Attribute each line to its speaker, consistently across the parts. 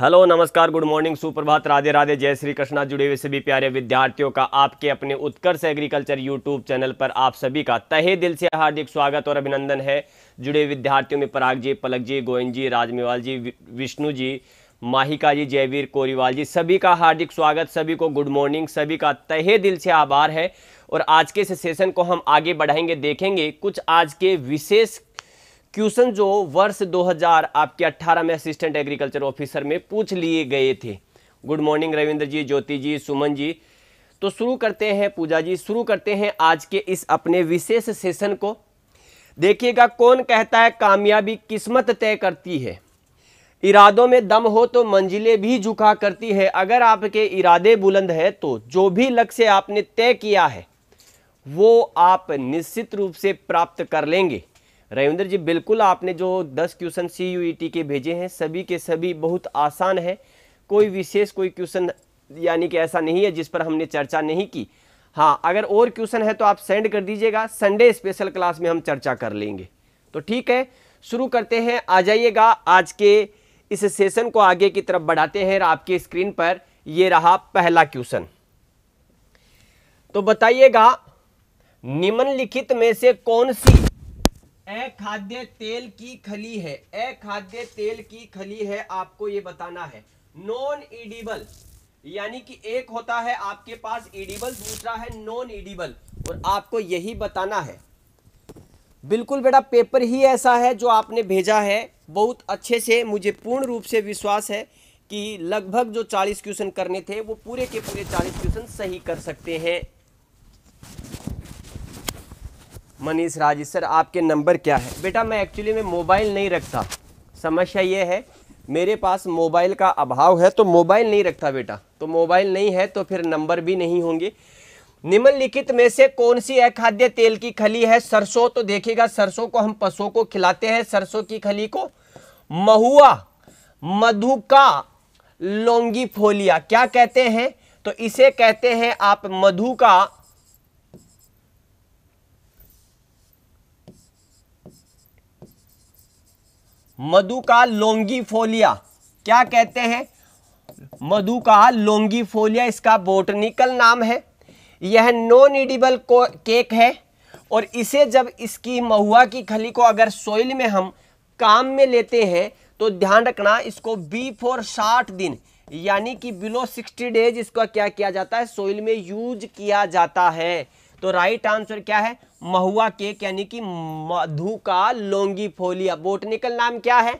Speaker 1: Hello, नमस्कार, good morning, सुप्रभात, राधे राधे, जय श्री कृष्णा। जुड़े हुए सभी प्यारे विद्यार्थियों का आपके अपने उत्कर्ष एग्रीकल्चर यूट्यूब चैनल पर आप सभी का तहे दिल से हार्दिक स्वागत और अभिनंदन है। जुड़े विद्यार्थियों में पराग जी पलक जी गोविंद जी राजमेवाल जी विष्णु जी माहिका जी जयवीर कोरीवाल जी, सभी का हार्दिक स्वागत, सभी को गुड मॉर्निंग, सभी का तहे दिल से आभार है। और आज के सेशन को हम आगे बढ़ाएँगे, देखेंगे कुछ आज के विशेष क्वेश्चन जो वर्ष 2000 आपके 18 में असिस्टेंट एग्रीकल्चर ऑफिसर में पूछ लिए गए थे। Good morning Ravindra ji, Jyoti ji, Suman ji. तो शुरू करते हैं, पूजा जी, शुरू करते हैं आज के इस अपने विशेष सेशन को। देखिएगा, कौन कहता है कामयाबी किस्मत तय करती है? इरादों में दम हो तो मंजिलें भी झुका करती है। अगर आपके इरादे बुलंद है तो जो भी लक्ष्य आपने तय किया है, वो आप निश्चित रूप से प्राप्त कर लेंगे। रविंद्र जी, बिल्कुल आपने जो 10 क्वेश्चन सी यू के भेजे हैं, सभी के सभी बहुत आसान है। कोई विशेष कोई क्वेश्चन, यानी कि ऐसा नहीं है जिस पर हमने चर्चा नहीं की। हाँ अगर और क्वेश्चन है तो आप सेंड कर दीजिएगा, संडे स्पेशल क्लास में हम चर्चा कर लेंगे। तो ठीक है, शुरू करते हैं, आ जाइएगा आज के इस सेशन को आगे की तरफ़ बढ़ाते हैं आपके स्क्रीन पर ये रहा पहला क्वेश्चन। तो बताइएगा, निम्नलिखित में से कौन सी अखाद्य तेल की खली है अखाद्य तेल की खली है, आपको ये बताना है। नॉन इडिबल यानी कि एक होता है आपके पास इडिबल दूसरा है नॉन इडिबल और आपको यही बताना है। बिल्कुल बेटा पेपर ही ऐसा है जो आपने भेजा है। बहुत अच्छे से, मुझे पूर्ण रूप से विश्वास है कि लगभग जो 40 क्वेश्चन करने थे, वो पूरे के पूरे 40 क्वेश्चन सही कर सकते हैं। मनीष राज सर, आपके नंबर क्या है? बेटा, मैं एक्चुअली में मोबाइल नहीं रखता। समस्या ये है? मेरे पास मोबाइल का अभाव है तो मोबाइल नहीं रखता बेटा। तो मोबाइल नहीं है तो फिर नंबर भी नहीं होंगे। निम्नलिखित में से कौन सी अखाद्य तेल की खली है? सरसों तो देखिएगा, सरसों को हम पशुओं को खिलाते हैं, सरसों की खली को। महुआ, मधुका, लोंगीफोलिया, क्या कहते हैं? तो इसे कहते हैं आप मधु का मधु का लोंगीफोलिया। क्या कहते हैं? मधु का लोंगीफोलिया, इसका बोटनिकल नाम है। यह नॉन इडिबल केक है और इसे जब इसकी महुआ की खली को अगर सोइल में हम काम में लेते हैं तो ध्यान रखना इसको बी फोर साठ दिन, यानी कि बिलो सिक्सटी डेज़ इसका क्या किया जाता है? सोइल में यूज़ किया जाता है। तो राइट आंसर क्या है? महुआ केक, यानी कि मधु का लोंगी लोंगीफोलिया बोटनिकल नाम क्या है?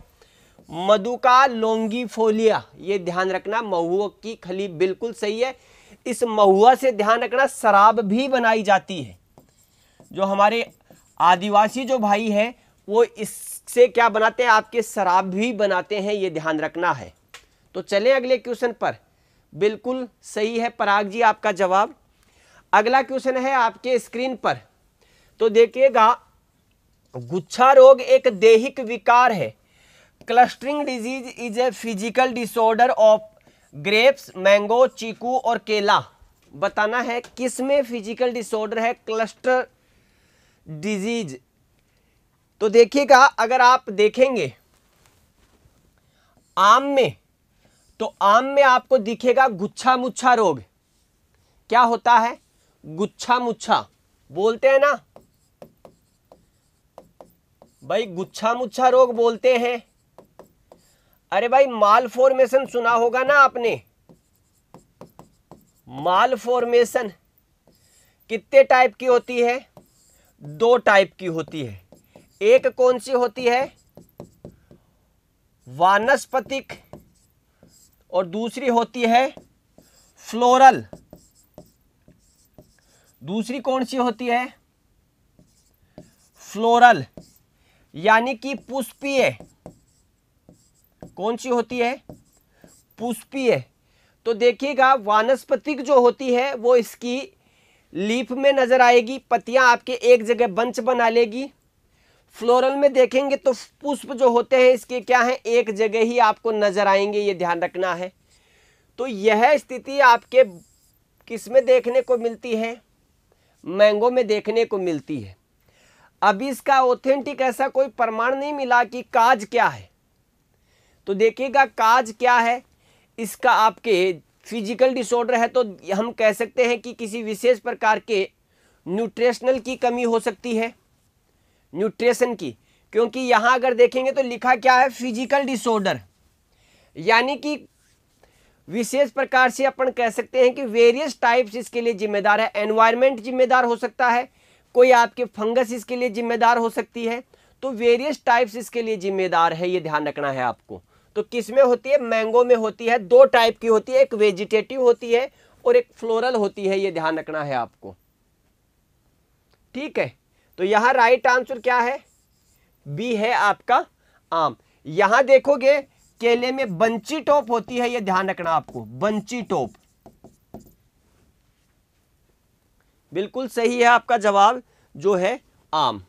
Speaker 1: मधु का लोंगीफोलिया ये ध्यान रखना महुआ की खली बिल्कुल सही है। इस महुआ से ध्यान रखना, शराब भी बनाई जाती है। जो हमारे आदिवासी जो भाई है, वो इससे क्या बनाते हैं? आपके शराब भी बनाते हैं, ये ध्यान रखना है। तो चलें अगले क्वेश्चन पर। बिल्कुल सही है, पराग जी, आपका जवाब। अगला क्वेश्चन है आपके स्क्रीन पर। तो देखिएगा, गुच्छा रोग एक देहिक विकार है। Clustering disease is a physical disorder of grapes, mango, चीकू और केला। बताना है किसमें फ़िज़िकल डिसऑर्डर है, क्लस्टर डिज़ीज़। तो देखिएगा, अगर आप देखेंगे, आम में तो आम में आपको दिखेगा गुच्छा मुच्छा रोग। क्या होता है? गुच्छा मुच्छा बोलते हैं ना? भाई गुच्छा मुच्छा रोग बोलते हैं। अरे भाई, माल फॉर्मेशन सुना होगा ना आपने? माल फॉर्मेशन कितने टाइप की होती है? दो टाइप की होती है। एक कौन सी होती है? वानस्पतिक, और दूसरी होती है फ्लोरल। दूसरी कौन सी होती है? फ्लोरल यानी कि पुष्पीय। कौन सी होती है? पुष्पीय। तो देखिएगा, वानस्पतिक जो होती है, वो इसकी लीफ में नज़र आएगी, पत्तियाँ आपके एक जगह बंच बना लेगी। फ्लोरल में देखेंगे तो पुष्प जो होते हैं, इसके क्या है? एक जगह ही आपको नज़र आएँगे, ये ध्यान रखना है। तो यह स्थिति आपके किसमें देखने को मिलती है? मैंगो में देखने को मिलती है। अभी इसका ऑथेंटिक ऐसा कोई प्रमाण नहीं मिला कि काज क्या है। तो देखिएगा काज क्या है। इसका आपके फ़िज़िकल डिसऑर्डर है तो हम कह सकते हैं कि किसी विशेष प्रकार के न्यूट्रिशनल की कमी हो सकती है। न्यूट्रिशन की, क्योंकि यहाँ अगर देखेंगे तो लिखा क्या है? फ़िज़िकल डिसऑर्डर यानी कि विशेष प्रकार से अपन कह सकते हैं कि वेरियस टाइप्स इसके लिए जिम्मेदार है। एनवायरमेंट जिम्मेदार हो सकता है। कोई आपके फंगस इसके लिए जिम्मेदार हो सकती है। तो वेरियस टाइप्स इसके लिए जिम्मेदार है, ये ध्यान रखना है आपको। तो किसमें होती है? मैंगो में होती है। दो टाइप की होती है। एक वेजिटेटिव होती है और एक फ्लोरल होती है, ये ध्यान रखना है आपको। ठीक है? तो यहाँ राइट आंसर क्या है? बी है आपका आम। यहाँ देखोगे केले में बंची टॉप होती है, ये ध्यान रखना आपको, बंची टॉप। बिल्कुल सही है आपका जवाब, जो है आम।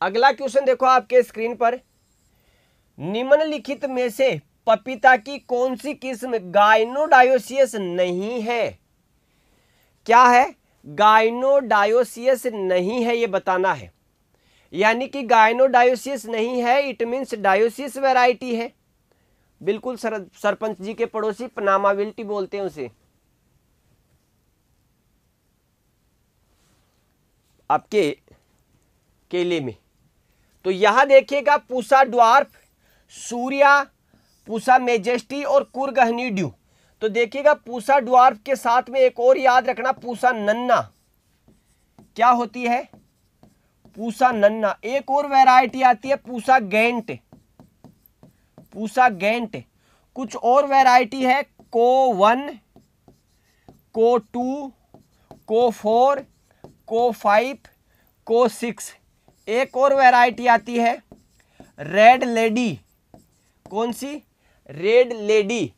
Speaker 1: अगला क्वेश्चन देखो आपके स्क्रीन पर। निम्नलिखित में से पपीता की कौन सी किस्म गाइनोडायोसियस नहीं है? क्या है? गाइनोडायोसियस नहीं है, ये बताना है। यानी कि गाइनोडायोसियस नहीं है इट मीन्स डायोसिस वैरायटी है। बिल्कुल सर, सरपंच जी के पड़ोसी पनामाविल्टी बोलते हैं उसे। आपके केले में। तो यहाँ देखिएगा पूसा ड्वार्फ सूर्या पूसा मेजेस्टी और कुरगहनी ड्यू। तो देखिएगा पूसा ड्वार्फ के साथ में एक और याद रखना पूसा नन्ना। क्या होती है? पूसा नन्ना। एक और वैरायटी आती है पूसा गेंट। पूसा गेंट। कुछ और वैरायटी है, को one, CO two, CO four, को फाइव, को सिक्स। एक और वैरायटी आती है, रेड लेडी। कौन सी? Red lady.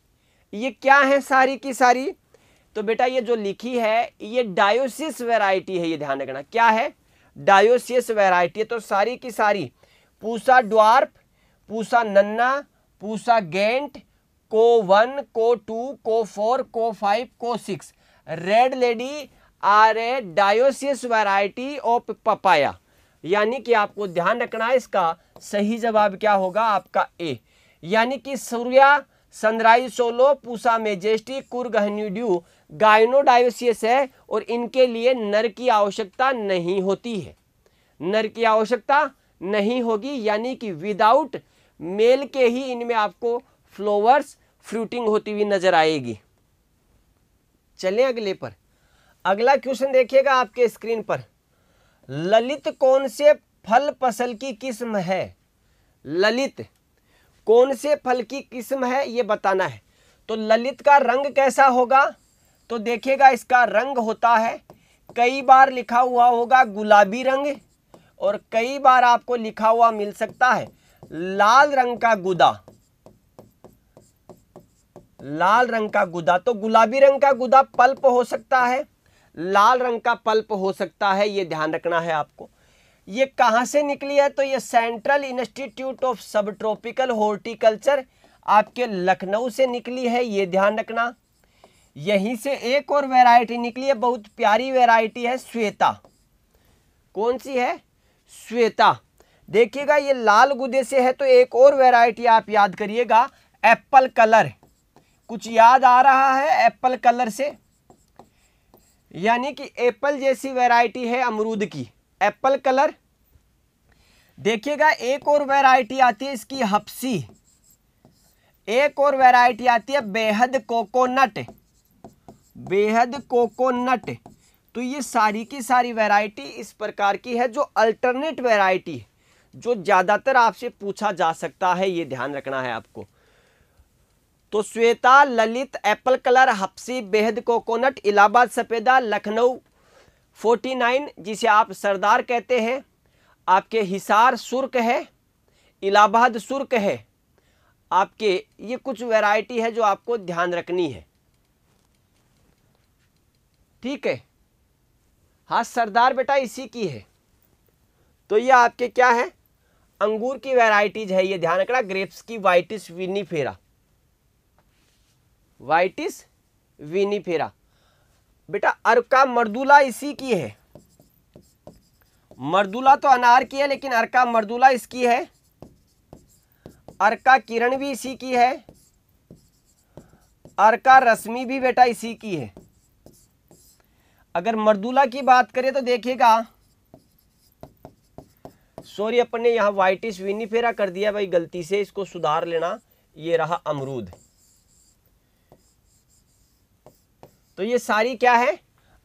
Speaker 1: ये क्या है सारी की सारी? तो बेटा ये जो लिखी है, ये डायोसिस वैरायटी है, ये ध्यान रखना। क्या है? डायोसिस वैरायटी है तो सारी की सारी। Pusa dwarf, Pusa Nanha Pusa giant, CO one, CO two, CO four, को फाइव, को six. Red lady are a dioecious variety of papaya. यानी कि आपको ध्यान रखना है इसका सही जवाब क्या होगा आपका ए। यानी कि Surya, sunrise solo, Pusa majesty Coorg honey dew gynodioecious है और इनके लिए नर की आवश्यकता नहीं होती है। नर की आवश्यकता नहीं होगी, यानी कि विदाउट मेल के ही इनमें आपको फ्लोवर्स फ्रूटिंग होती हुई नज़र आएगी। चलें अगले पर। अगला क्वेश्चन देखिएगा आपके स्क्रीन पर। ललित कौन से फल फ़सल की किस्म है? ललित कौन से फल की किस्म है, ये बताना है। तो ललित का रंग कैसा होगा? तो देखिएगा, इसका रंग होता है, कई बार लिखा हुआ होगा गुलाबी रंग, और कई बार आपको लिखा हुआ मिल सकता है। लाल रंग का गुदा। लाल रंग का गुदा तो गुलाबी रंग का गुदा पल्प हो सकता है। लाल रंग का पल्प हो सकता है, ये ध्यान रखना है आपको। ये कहाँ से निकली है? तो ये central institute of sub tropical horticulture आपके लखनऊ से निकली है, ये ध्यान रखना। यहीं से एक और वैरायटी निकली है, बहुत प्यारी वैरायटी है, श्वेता। कौन सी है? श्वेता। देखिएगा, ये लाल गुदे से है तो एक और वैरायटी आप याद करिएगा एप्पल कलर कुछ याद आ रहा है एप्पल कलर से? यानी कि एप्पल जैसी वैरायटी है अमरूद की। एप्पल कलर देखिएगा, एक और वैरायटी आती है इसकी हफ्सी। एक और वैरायटी आती है बेहद कोकोनट बेहद कोकोनट तो ये सारी की सारी वैरायटी इस प्रकार की है, जो अल्टरनेट वैरायटी है। जो ज़्यादातर आपसे पूछा जा सकता है, ये ध्यान रखना है आपको। तो श्वेता, ललित, एप्पल कलर हफ्सी बेहद कोकोनट, इलाहाबाद सफ़ेदा, लखनऊ 49 जिसे आप सरदार कहते हैं। आपके हिसार सुर्क है, इलाहाबाद सुर्क है। आपके ये कुछ वैरायटी है जो आपको ध्यान रखनी है। ठीक है? हाँ सरदार बेटा इसी की है। तो ये आपके क्या है? अंगूर की वैरायटीज है, ये ध्यान रखना ग्रेप्स की वाइटिस विनीफेरा वाइटिस विनीफेरा बेटा, अर्का मर्दुला इसी की है। मर्दुला तो अनार की है, लेकिन अर्का मर्दुला इसकी है। अर्का किरण भी इसी की है। अर्का रश्मि भी बेटा इसी की है। अगर मर्दुला की बात करें तो देखिएगा सॉरी अपन ने यहाँ वाइटिस विनीफेरा कर दिया भाई, गलती से इसको सुधार लेना। ये रहा अमरूद। तो ये सारी क्या है?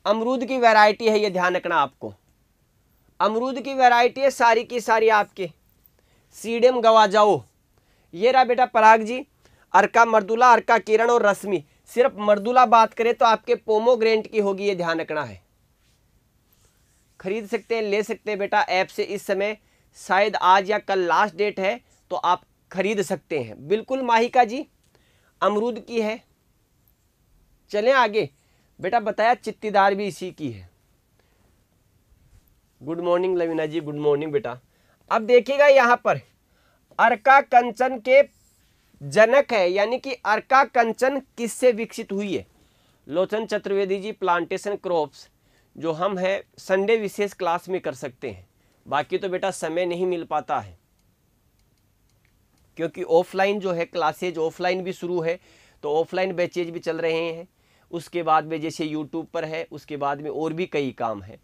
Speaker 1: अमरूद की वैरायटी है, ये ध्यान रखना आपको। अमरूद की वैरायटी है, सारी की सारी आपके। सीडियम गवा जाओ ये रहा बेटा पराग जी, अर्का मर्दुला, अर्का किरण और रश्मि। सिर्फ़ मर्दुला बात करें तो आपके पोमोग्रेंट की होगी, ये ध्यान रखना है। खरीद सकते हैं, ले सकते हैं बेटा ऐप से इस समय। शायद आज या कल लास्ट डेट है तो आप खरीद सकते हैं। बिल्कुल माहिका जी, अमरूद की है। चलें आगे। बेटा बताया चित्तीदार भी इसी की है। Good morning Lavina ji good morning बेटा। अब देखिएगा यहाँ पर, अर्का कंचन के जनक है, यानी कि अर्का कंचन किससे विकसित हुई है? लोचन चतुर्वेदी जी प्लांटेशन क्रॉप्स जो हम है संडे विशेष क्लास में कर सकते हैं। बाकी तो बेटा समय नहीं मिल पाता है। क्योंकि ऑफलाइन जो है, क्लासेज ऑफलाइन भी शुरू है तो ऑफलाइन बैचेज भी चल रहे हैं। उसके बाद में जैसे यूट्यूब पर है, उसके बाद में और भी कई काम है।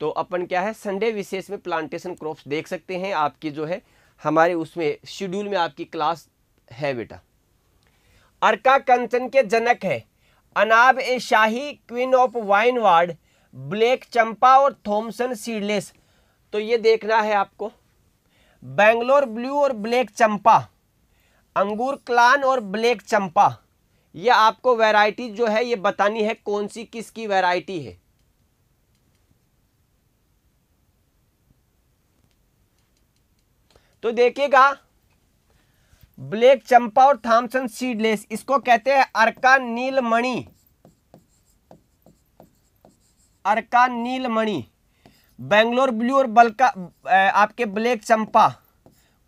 Speaker 1: तो अपन क्या है संडे विशेष में प्लांटेशन क्रॉप्स देख सकते हैं। आपकी जो है, हमारे उसमें शेड्यूल में आपकी क्लास है बेटा। अर्का कंचन के जनक है। Anab e Shahi queen of vineyard black Champa और थॉमसन सीडलेस तो ये देखना है आपको। बेंगलोर ब्लू और ब्लैक चंपा, अंगूर क्लान और ब्लैक चंपा। ये आपको वैरायटी जो है, ये बतानी है कौन सी किसकी वैरायटी है। तो देखिएगा, ब्लैक चंपा और थॉमसन सीडलेस, इसको कहते हैं अर्का नीलमणि। अर्का नीलमणि। बेंगलोर ब्लू और बल्का आपके ब्लैक चंपा।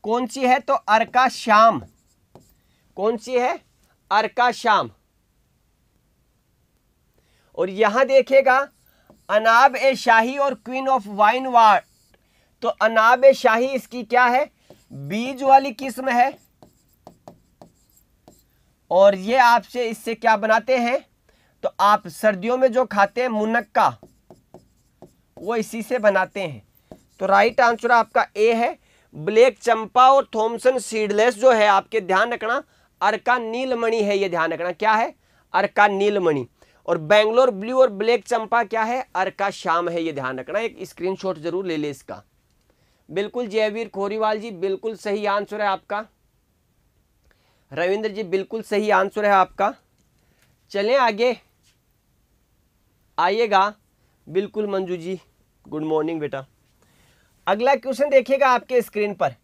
Speaker 1: कौन सी है? तो अर्का श्याम। कौन सी है? अर्का श्याम। और यहाँ देखेगा अनाब ए शाही और क्वीन ऑफ़ वाइन वार्ड। तो अनाब ए शाही, इसकी क्या है? बीज वाली किस्म है। और ये आपसे इससे क्या बनाते हैं? तो आप सर्दियों में जो खाते हैं, मुनक्का। वो इसी से बनाते हैं। तो राइट आंसर आपका ए है। ब्लैक चंपा और थॉमसन सीडलेस जो है आपके ध्यान रखना, अर्का नीलमणि है ये ध्यान रखना। क्या है? अर्का नीलमणि। और बेंगलोर ब्लू और ब्लैक चंपा क्या है? अर्का शाम है ये ध्यान रखना। एक स्क्रीनशॉट ज़रूर ले ले इसका। बिल्कुल जयवीर खोरीवाल जी, बिल्कुल सही आंसर है आपका। रविंद्र जी, बिल्कुल सही आंसर है आपका। चलें आगे। आइएगा। बिल्कुल मंजू जी। गुड मॉर्निंग बेटा। अगला क्वेश्चन देखिएगा आपके स्क्रीन पर।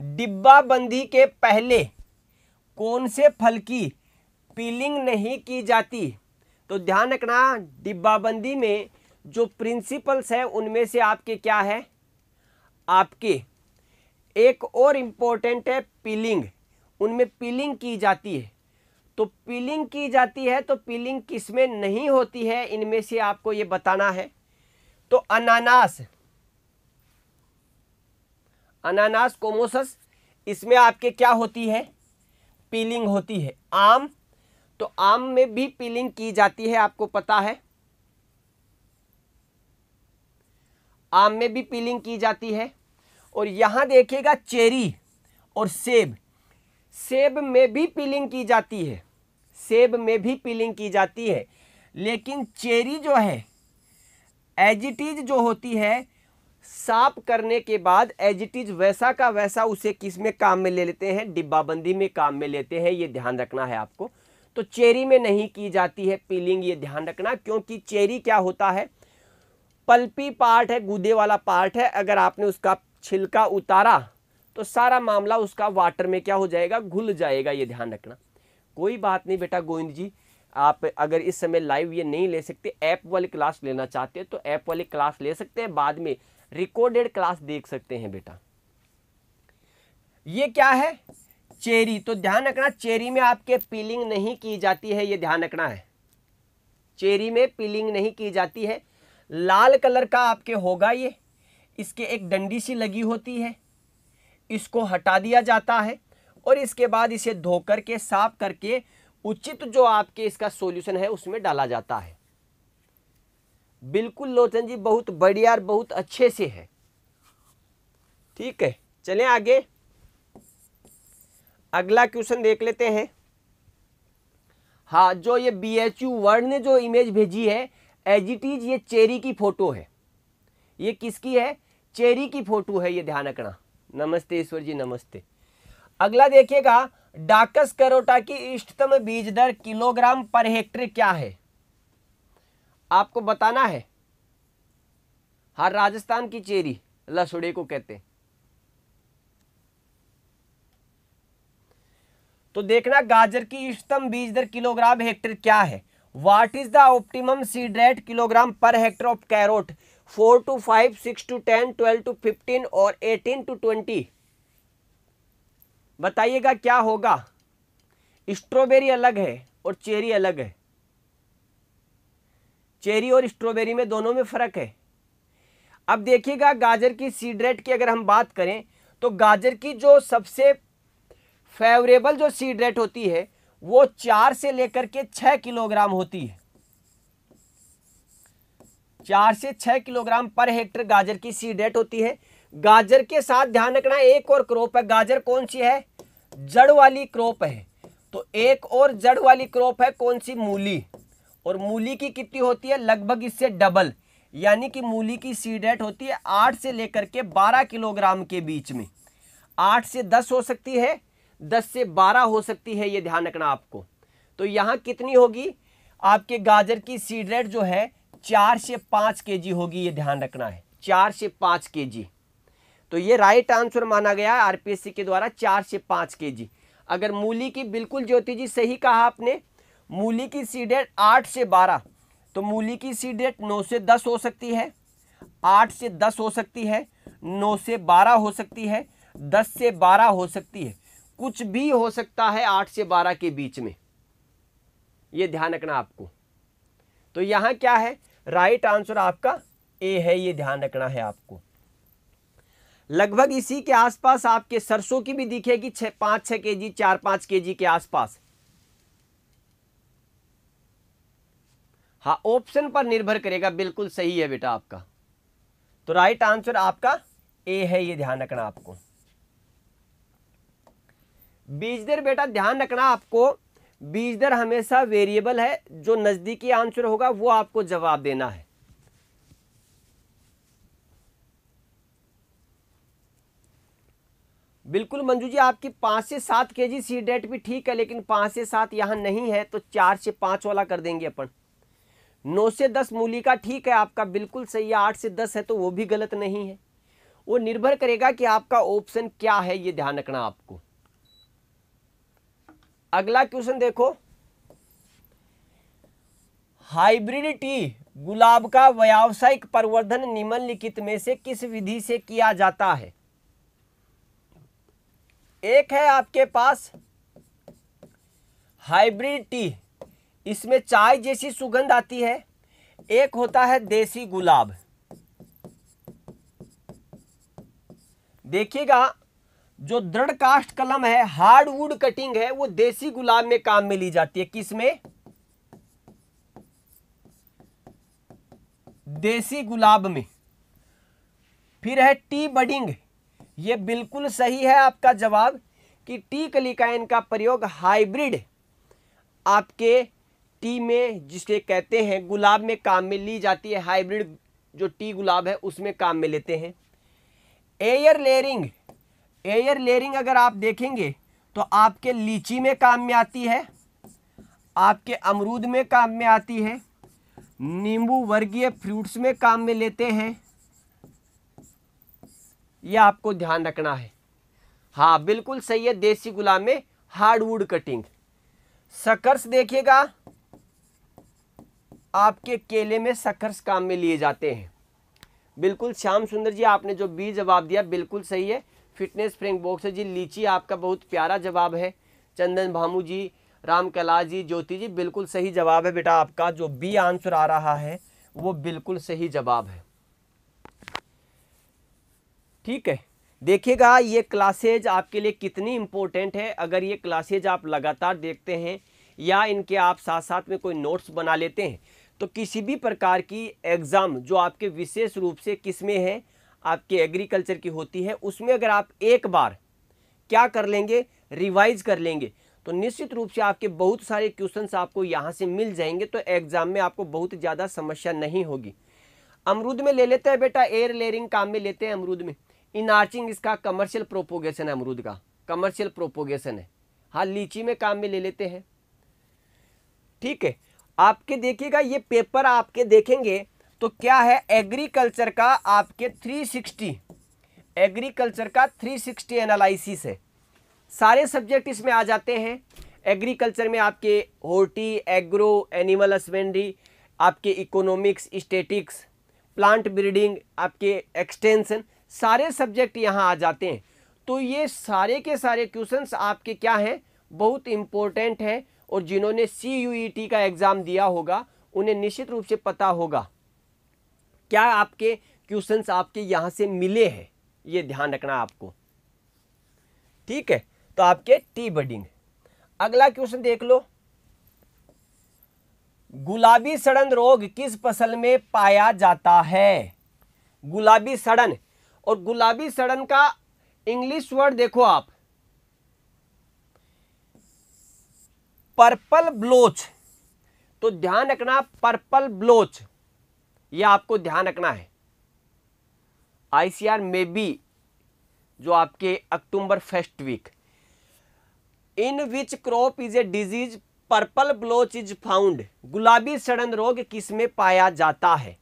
Speaker 1: डिब्बा बंदी के पहले कौन से फल की पीलिंग नहीं की जाती? तो ध्यान रखना, डिब्बाबंदी में जो प्रिंसिपल्स हैं, उनमें से आपके क्या है? आपके एक और इम्पोर्टेंट है पीलिंग। उनमें पीलिंग की जाती है। तो पीलिंग की जाती है तो पीलिंग किसमें नहीं होती है? इनमें से आपको ये बताना है। तो अनानास। अनानास कोमोसस, इसमें आपके क्या होती है? पीलिंग होती है। आम तो आम में भी पीलिंग की जाती है, आपको पता है। आम में भी पीलिंग की जाती है। और यहाँ देखिएगा चेरी और सेब। सेब में भी पीलिंग की जाती है। सेब में भी पीलिंग की जाती है। लेकिन चेरी जो है एजिटीज जो होती है, साफ़ करने के बाद एजिटीज वैसा का वैसा उसे किसमें काम में ले लेते हैं? डिब्बाबंदी में काम में लेते हैं, ये ध्यान रखना है आपको। तो चेरी में नहीं की जाती है पीलिंग ये ध्यान रखना, क्योंकि चेरी क्या होता है? पल्पी पार्ट है, गुदे वाला पार्ट है, अगर आपने उसका छिलका उतारा तो सारा मामला उसका वाटर में क्या हो जाएगा? घुल जाएगा, ये ध्यान रखना। कोई बात नहीं बेटा गोविंद जी आप अगर इस समय लाइव ये नहीं ले सकते ऐप वाली क्लास लेना चाहते हैं तो ऐप वाली क्लास ले सकते हैं, बाद में रिकॉर्डेड क्लास देख सकते हैं बेटा। ये क्या है? चेरी। तो ध्यान रखना, चेरी में आपके पीलिंग नहीं की जाती है, ये ध्यान रखना है। चेरी में पीलिंग नहीं की जाती है। लाल कलर का आपके होगा ये। इसके एक डंडी सी लगी होती है। इसको हटा दिया जाता है और इसके बाद इसे धो करके, साफ़ करके उचित जो आपके इसका सॉल्यूशन है, उसमें डाला जाता है। बिल्कुल लोचन जी, बहुत बढ़िया और बहुत अच्छे से है। ठीक है, चलें आगे। अगला क्वेश्चन देख लेते हैं। हाँ जो ये बी एच यू वर्ड ने जो इमेज भेजी है एज इट इज़ ये चेरी की फ़ोटो है। ये किसकी है? चेरी की फ़ोटो है, ये ध्यान रखना। नमस्ते ईश्वर जी, नमस्ते। अगला देखिएगा डाकस करोटा की इष्टतम बीज दर किलोग्राम पर हेक्टेयर क्या है? आपको बताना है। हर राजस्थान की चेरी लसुड़े को कहते हैं। तो देखना गाजर की इष्टतम बीज दर किलोग्राम हेक्टेयर क्या है। What is the optimum seed rate kilogram पर hectare of carrot four to five six to ten twelve to fifteen और एटीन टू ट्वेंटी बताइएगा क्या होगा? स्ट्रॉबेरी अलग है और चेरी अलग है। चेरी और स्ट्रॉबेरी में दोनों में फ़र्क है। अब देखिएगा गाजर की सीड रेट की अगर हम बात करें तो गाजर की जो सबसे फेवरेबल जो सीड रेट होती है, वो चार से लेकर के छह किलोग्राम होती है। चार से छह किलोग्राम पर हेक्टर गाजर की सीड रेट होती है। गाजर के साथ ध्यान रखना, एक और क्रॉप है। गाजर कौन सी है? जड़ वाली क्रॉप है। तो एक और जड़ वाली क्रॉप है कौन सी? मूली। और मूली की कितनी होती है? लगभग इससे डबल यानी कि मूली की सीड रेट होती है आठ से लेकर के बारह किलोग्राम के बीच में। आठ से दस हो सकती है, दस से बारह हो सकती है, ये ध्यान रखना आपको। तो यहाँ कितनी होगी? आपके गाजर की सीड रेट जो है, चार से पाँच के जी होगी, ये ध्यान रखना है। चार से पाँच के जी तो ये राइट आंसर माना गया है आरपीएससी के द्वारा चार से पाँच के जी अगर मूली की बिल्कुल ज्योति जी सही कहा आपने, मूली की सी डेट आठ से बारह तो मूली की सी डेट नौ से दस हो सकती है, आठ से दस हो सकती है, नौ से बारह हो सकती है, दस से बारह हो सकती है। कुछ भी हो सकता है आठ से बारह के बीच में। ये ध्यान रखना आपको। तो यहाँ क्या है? राइट आंसर आपका ए है, ये ध्यान रखना है आपको। लगभग इसी के आसपास आपके सरसों की भी दिखेगी छह, पाँच, छह के जी चार, पाँच के जी के आसपास। हाँ ऑप्शन पर निर्भर करेगा, बिल्कुल सही है बेटा आपका। तो राइट आंसर आपका ए है, ये ध्यान रखना आपको। बीज दर बेटा, ध्यान रखना आपको बीज दर हमेशा वेरिएबल है, जो नजदीकी आंसर होगा, वो आपको जवाब देना है। बिल्कुल मंजू जी, आपकी पाँच से सात के जी सी डेट भी ठीक है, लेकिन पाँच से सात यहाँ नहीं है तो चार से पाँच वाला कर देंगे अपन। नौ से दस मूली का ठीक है, आपका बिल्कुल सही है, आठ से दस है तो वो भी गलत नहीं है। वो निर्भर करेगा कि आपका ऑप्शन क्या है, ये ध्यान रखना आपको। अगला क्वेश्चन देखो। हाइब्रिड टी, गुलाब का व्यावसायिक प्रवर्धन निम्नलिखित में से किस विधि से किया जाता है? एक है आपके पास हाइब्रिड टी। इसमें चाय जैसी सुगंध आती है। एक होता है देसी गुलाब। देखिएगा, जो दृढ़ कास्ट कलम है, हार्डवुड कटिंग है, वो देसी गुलाब में काम में ली जाती है। किसमें देसी गुलाब में। फिर है टी बडिंग। ये बिल्कुल सही है आपका जवाब कि टी कलिकाइन का प्रयोग हाइब्रिड आपके टी में, जिसे कहते हैं, गुलाब में काम में ली जाती है। हाइब्रिड जो टी गुलाब है, उसमें काम में लेते हैं। एयर लेयरिंग एयर लेयरिंग अगर आप देखेंगे तो आपके लीची में काम में आती है, आपके अमरूद में काम में आती है, नींबू वर्गीय फ्रूट्स में काम में लेते हैं यह आपको ध्यान रखना है। हाँ बिल्कुल सही है, देसी गुलाब में हार्डवुड कटिंग। सकर्स देखिएगा, आपके केले में सकर्स काम में लिए जाते हैं। बिल्कुल, श्याम सुंदर जी, आपने जो बी जवाब दिया, बिल्कुल सही है। फिटनेस फ्रेंक बॉक्स जी, लीची आपका बहुत प्यारा जवाब है। चंदन भामू जी, राम कला जी, ज्योति जी, बिल्कुल सही जवाब है बेटा आपका। जो बी आंसर आ रहा है, वो बिल्कुल सही जवाब है। ठीक है। देखिएगा, ये क्लासेज आपके लिए कितनी इंपॉर्टेंट है। अगर ये क्लासेज आप लगातार देखते हैं या इनके आप साथ साथ में कोई नोट्स बना लेते हैं तो किसी भी प्रकार की एग्ज़ाम जो आपके विशेष रूप से किसमें है, आपके एग्रीकल्चर की होती है, उसमें अगर आप एक बार क्या कर लेंगे रिवाइज कर लेंगे तो निश्चित रूप से आपके बहुत सारे क्वेश्चंस आपको यहाँ से मिल जाएँगे तो एग्ज़ाम में आपको बहुत ज़्यादा समस्या नहीं होगी। अमरूद में ले लेते हैं बेटा एयर लेयरिंग काम में लेते हैं अमरूद में। इनार्चिंग इसका कमर्शियल प्रोपोगेशन है अमरूद का। कमर्शियल प्रोपोगेशन है। हाँ लीची में काम में ले लेते हैं। ठीक है, आपके देखिएगा, ये पेपर आपके देखेंगे तो क्या है एग्रीकल्चर का आपके 360 एग्रीकल्चर का 360 एनालिसिस है। सारे सब्जेक्ट इसमें आ जाते हैं। एग्रीकल्चर में आपके होर्टी एग्रो एनिमल हस्बेंड्री आपके इकोनॉमिक्स स्टेटिक्स प्लांट ब्रीडिंग आपके एक्सटेंशन सारे सब्जेक्ट यहाँ आ जाते हैं। तो ये सारे के सारे क्वेश्चंस आपके क्या हैं? बहुत इम्पोर्टेंट है और जिन्होंने सी यू ई टी का एग्ज़ाम दिया होगा, उन्हें निश्चित रूप से पता होगा। क्या आपके क्वेश्चंस आपके यहाँ से मिले हैं? ये ध्यान रखना आपको। ठीक है तो आपके टी बडिंग अगला क्वेश्चन देख लो। गुलाबी सड़न रोग किस फ़सल में पाया जाता है? गुलाबी सड़न और गुलाबी सड़न का इंग्लिश वर्ड देखो आप। Purple blotch. तो ध्यान रखना, पर्पल ब्लोच। ये आपको ध्यान रखना है। आईसीआर में बी जो आपके October first week in which crop is a disease purple blotch is found गुलाबी सड़न रोग किसमें पाया जाता है?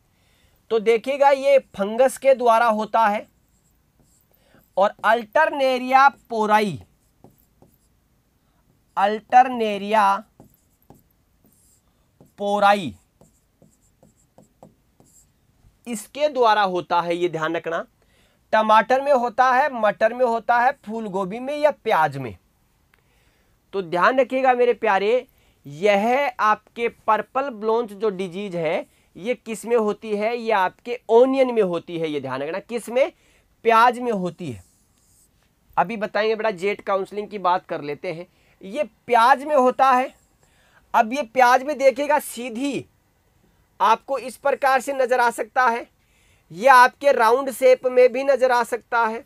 Speaker 1: तो देखिएगा, ये फंगस के द्वारा होता है। और अल्टरनेरिया पोराई। अल्टरनेरिया पोराई। इसके द्वारा होता है ये ध्यान रखना। टमाटर में होता है, मटर में होता है फूल गोभी में या प्याज में। तो ध्यान रखिएगा मेरे प्यारे, यह आपके पर्पल ब्लोंच जो डिज़ीज़ है, ये किसमें होती है? ये आपके ओनियन में होती है, ये ध्यान रखना। किसमें? प्याज में होती है। अभी बताएँगे बेटा जेट काउंसलिंग की बात कर लेते हैं। ये प्याज में होता है। अब ये प्याज में देखेगा सीधी आपको इस प्रकार से नज़र आ सकता है। ये आपके राउंड शेप में भी नज़र आ सकता है।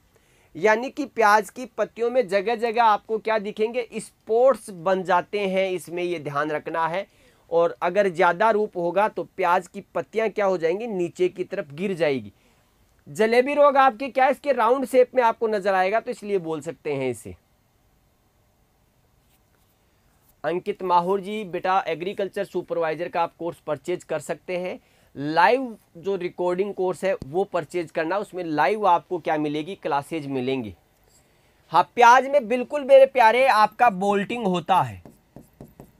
Speaker 1: यानी कि प्याज की पत्तियों में जगह जगह आपको क्या दिखेंगे? स्पोर्ट्स बन जाते हैं, इसमें ये ध्यान रखना है। और अगर ज़्यादा रूप होगा तो प्याज की पत्तियाँ क्या हो जाएँगी? नीचे की तरफ़ गिर जाएगी। जलेबी रोग आपके क्या इसके राउंड शेप में आपको नज़र आएगा तो इसलिए बोल सकते हैं इसे। अंकित माहौर जी, बेटा एग्रीकल्चर सुपरवाइजर का आप कोर्स परचेज कर सकते हैं। लाइव जो रिकॉर्डिंग कोर्स है, वो परचेज करना, उसमें लाइव आपको क्या मिलेगी? क्लासेज मिलेंगी। हाँ प्याज में बिल्कुल मेरे प्यारे, आपका बोल्टिंग होता है।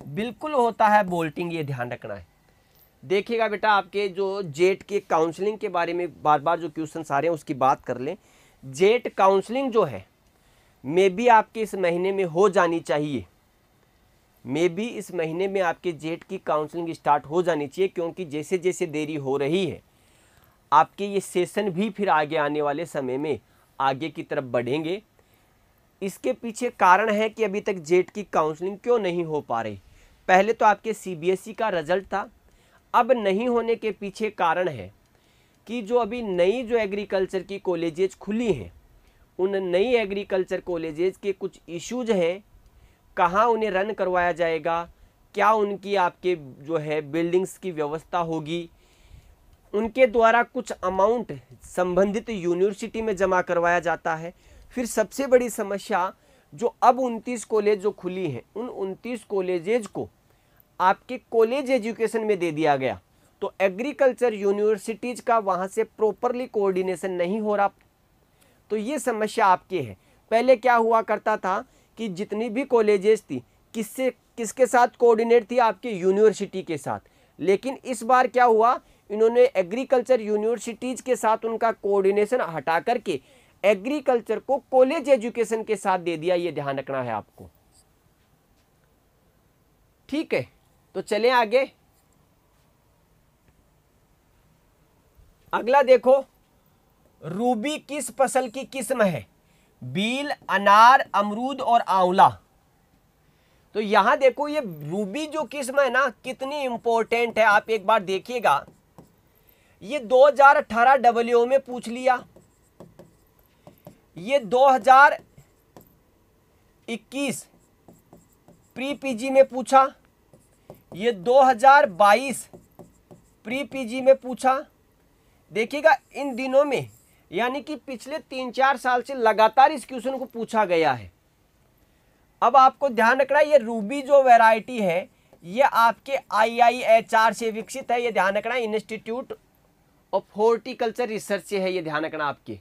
Speaker 1: बिल्कुल होता है बोल्टिंग ये ध्यान रखना है। देखिएगा बेटा आपके जो जेट के काउंसलिंग के बारे में बार बार जो क्वेश्चन आ रहे हैं, उसकी बात कर लें। जेट काउंसलिंग जो है मे बी आपके इस महीने में हो जानी चाहिए। मे बी इस महीने में आपके जेट की काउंसलिंग स्टार्ट हो जानी चाहिए, क्योंकि जैसे जैसे देरी हो रही है, आपके ये सेशन भी फिर आगे आने वाले समय में आगे की तरफ़ बढ़ेंगे। इसके पीछे कारण है कि अभी तक जेट की काउंसलिंग क्यों नहीं हो पा रही? पहले तो आपके सीबीएसई का रिज़ल्ट था अब नहीं होने के पीछे कारण है कि जो अभी नई जो एग्रीकल्चर की कॉलेजेज खुली हैं, उन नई एग्रीकल्चर कॉलेजेज के कुछ इश्यूज़ हैं, कहाँ उन्हें रन करवाया जाएगा, क्या उनकी आपके जो है बिल्डिंग्स की व्यवस्था होगी, उनके द्वारा कुछ अमाउंट संबंधित यूनिवर्सिटी में जमा करवाया जाता है। फिर सबसे बड़ी समस्या जो अब 29 कॉलेज जो खुली हैं, उन 29 कॉलेजेज को आपके कॉलेज एजुकेशन में दे दिया गया। तो एग्रीकल्चर यूनिवर्सिटीज का वहाँ से प्रॉपरली कोऑर्डिनेशन नहीं हो रहा। तो ये समस्या आपकी है। पहले क्या हुआ करता था कि जितनी भी कॉलेजेस थी, किससे, किसके साथ कोऑर्डिनेट थी? आपके यूनिवर्सिटी के साथ। लेकिन इस बार क्या हुआ, इन्होंने एग्रीकल्चर यूनिवर्सिटीज़ के साथ उनका कोऑर्डिनेशन हटा करके एग्रीकल्चर को कॉलेज एजुकेशन के साथ दे दिया। ये ध्यान रखना है आपको। ठीक है? तो चलें आगे। अगला देखो, रूबी किस फ़सल की किस्म है? बील, अनार, अमरूद और आंवला। तो यहाँ देखो, ये रूबी जो किस्म है ना, कितनी इंपॉर्टेंट है, आप एक बार देखिएगा। ये 2018 डब्ल्यू में पूछ लिया। ये 2021 प्री पीजी में पूछा। ये 2022 प्री पीजी में पूछा। देखिएगा, इन दिनों में, यानी कि पिछले तीन चार साल से लगातार इस क्वेश्चन को पूछा गया है। अब आपको ध्यान रखना ये रूबी जो वैरायटी है, ये आपके आईआईएचआर से विकसित है। ये ध्यान रखना, इंस्टीट्यूट ऑफ़ हॉर्टिकल्चर रिसर्च से है, ये ध्यान रखना आपके।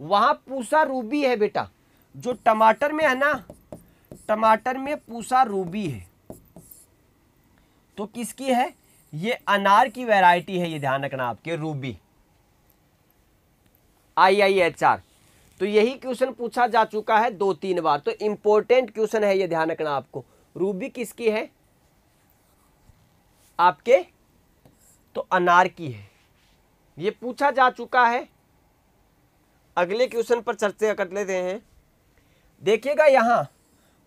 Speaker 1: वहाँ पूसा रूबी है बेटा, जो टमाटर में है ना, टमाटर में पूसा रूबी है। तो किसकी है? ये अनार की वैरायटी है, ये ध्यान रखना आपके, Ruby. I I H R तो यही क्वेश्चन पूछा जा चुका है दो तीन बार। तो इंपॉर्टेंट क्वेश्चन है, ये ध्यान रखना आपको। रूबी किसकी है? आपके? तो अनार की है। ये पूछा जा चुका है। अगले क्वेश्चन पर चर्चा कर लेते हैं। देखिएगा यहाँ,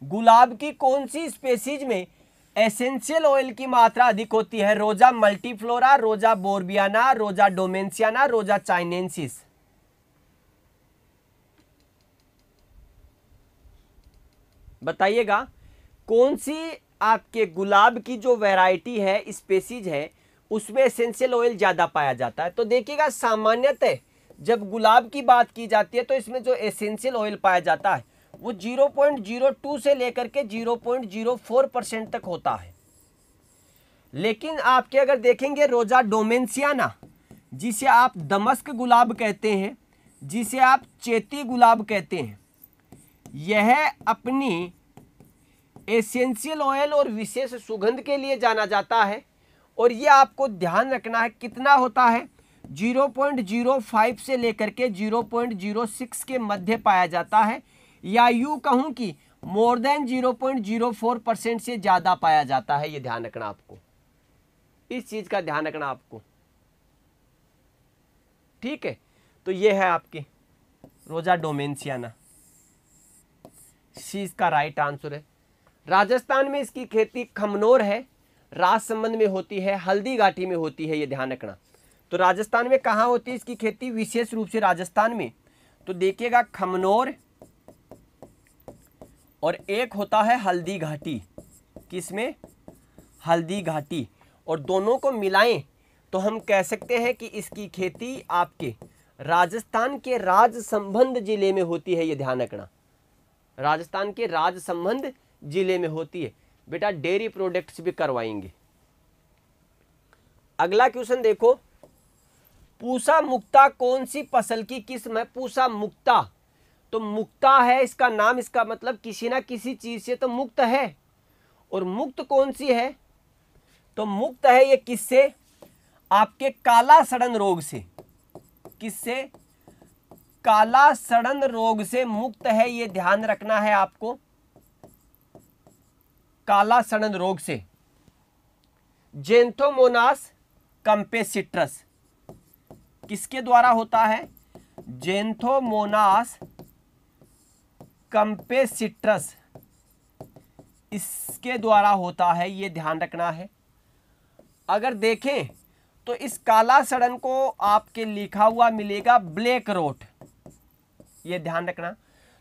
Speaker 1: गुलाब की कौन सी स्पेसीज में एसेंशियल ऑयल की मात्रा अधिक होती है। रोजा मल्टीफ्लोरा, रोजा बोरबियाना, रोजा डोमेंसियाना रोजा चाइनेंसिस। बताइएगा कौन सी आपके गुलाब की जो वैरायटी है, स्पेसीज है, उसमें एसेंशियल ऑयल ज़्यादा पाया जाता है? तो देखिएगा, सामान्यतः जब गुलाब की बात की जाती है तो इसमें जो एसेंशियल ऑयल पाया जाता है वो 0.02 से लेकर के 0.04 परसेंट तक होता है। लेकिन आपके अगर देखेंगे रोजा डोमेंसियाना, जिसे आप दमस्क गुलाब कहते हैं, जिसे आप चेती गुलाब कहते हैं, यह अपनी एसेंशियल ऑयल और विशेष सुगंध के लिए जाना जाता है और ये आपको ध्यान रखना है कितना होता है। 0.05 से लेकर के 0.06 के मध्य पाया जाता है। या यूँ कहूँ कि मोर देन 0.04 परसेंट से ज़्यादा पाया जाता है ये ध्यान रखना आपको। इस चीज़ का ध्यान रखना आपको। ठीक है? तो ये है आपकी रोजा डोमेंसियाना। सी इसका राइट आंसर है। राजस्थान में इसकी खेती खमनोर है, राज संबंध में होती है, हल्दी घाटी में होती है, ये ध्यान रखना। तो राजस्थान में कहाँ होती है इसकी खेती? विशेष रूप से राजस्थान में। तो देखिएगा, खमनोर और एक होता है हल्दी घाटी। किसमें हल्दी घाटी। और दोनों को मिलाएँ तो हम कह सकते हैं कि इसकी खेती आपके राजस्थान के राज संबंध ज़िले में होती है, ये ध्यान रखना। राजस्थान के राज संबंध ज़िले में होती है। बेटा, डेयरी प्रोडक्ट्स भी करवाएँगे। अगला क्वेश्चन देखो। पूसा मुक्ता कौन सी फ़सल की किस्म है? पूसा मुक्ता। तो मुक्ता है, इसका नाम, इसका मतलब किसी ना किसी चीज़ से तो मुक्त है। और मुक्त कौन सी है? तो मुक्त है ये किससे? आपके काला सड़न रोग से। किससे? काला सड़न रोग से मुक्त है, ये ध्यान रखना है आपको। काला सड़न रोग से। Xanthomonas campestris. किसके द्वारा होता है? जेंथोमोनास कंपेसिट्रस इसके द्वारा होता है, ये ध्यान रखना है। अगर देखें तो इस काला सड़न को आपके लिखा हुआ मिलेगा ब्लैक रोट। ये ध्यान रखना।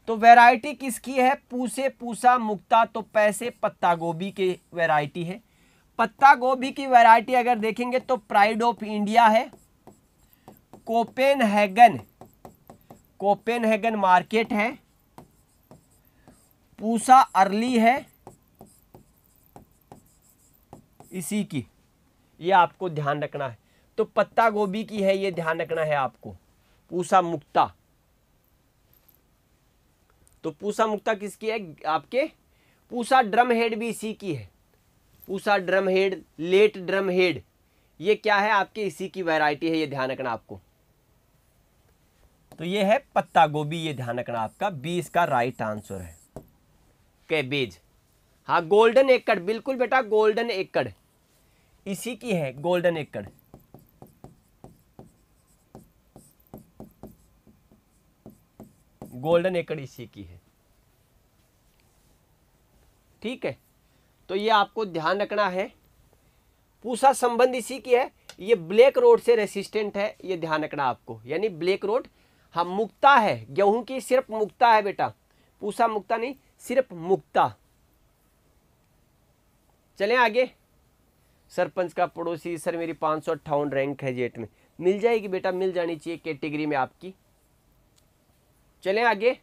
Speaker 1: तो वैरायटी किसकी है? पूसे पूसा मुक्ता तो पैसे पत्ता गोभी की वैरायटी है। पत्ता गोभी की वैरायटी अगर देखेंगे तो प्राइड ऑफ़ इंडिया है। कोपेनहेगन। कोपेनहेगन मार्केट है। पूसा अर्ली है। इसी की। ये आपको ध्यान रखना है। तो पत्ता गोभी की है, ये ध्यान रखना है आपको। पूसा मुक्ता। तो पूसा मुक्ता किसकी है? आपके? पूसा ड्रम हेड भी इसी की है। Pusa drum head, late drum head. ये क्या है आपके? इसी की वैरायटी है, ये ध्यान रखना आपको। तो ये है पत्ता गोभी, ये ध्यान रखना आपका। बी इसका राइट आंसर है। कैबेज हाँ गोल्डन एकड़। बिल्कुल बेटा गोल्डन एकड़। इसी की है गोल्डन एकड़। गोल्डन एकड़ इसी की है। ठीक है? तो ये आपको ध्यान रखना है। पूसा संबंध इसी की है। ये ब्लैक रोड से रेसिस्टेंट है, ये ध्यान रखना आपको। यानी ब्लैक रोड हम मुक्ता है। गेहूँ की सिर्फ़ मुक्ता है बेटा। पूसा मुक्ता नहीं सिर्फ़ मुक्ता। चलें आगे। सरपंच का पड़ोसी, सर मेरी पाँच सौ अट्ठावन रैंक है जेट में। मिल जाएगी बेटा, मिल जानी चाहिए कैटेगरी में आपकी। चलें आगे।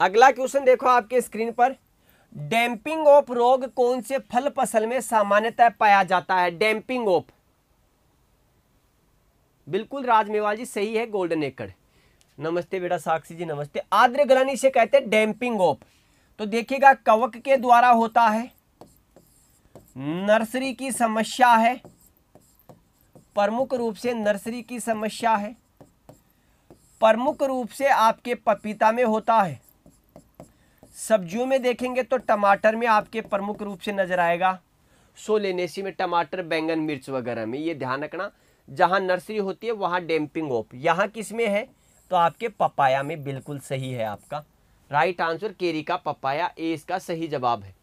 Speaker 1: अगला क्वेश्चन देखो आपके स्क्रीन पर। डैम्पिंग ऑफ़ रोग कौन से फल फ़सल में सामान्यतः पाया जाता है? डैम्पिंग ऑफ़ बिल्कुल राजमेवाल जी सही है गोल्डन एकड़ नमस्ते बेटा साक्षी जी, नमस्ते। आद्र ग्रहणी इसे कहते हैं डैम्पिंग ऑफ़। तो देखिएगा, कवक के द्वारा होता है, नर्सरी की समस्या है, प्रमुख रूप से नर्सरी की समस्या है, प्रमुख रूप से आपके पपीता में होता है। सब्जियों में देखेंगे तो टमाटर में आपके प्रमुख रूप से नज़र आएगा। सोलेनेसी में टमाटर, बैंगन, मिर्च वगैरह में। ये ध्यान रखना, जहाँ नर्सरी होती है, वहाँ डैम्पिंग ओप यहाँ किसमें है? तो आपके पपाया में बिल्कुल सही है आपका। राइट आंसर केरी का पपाया ए इसका सही जवाब है।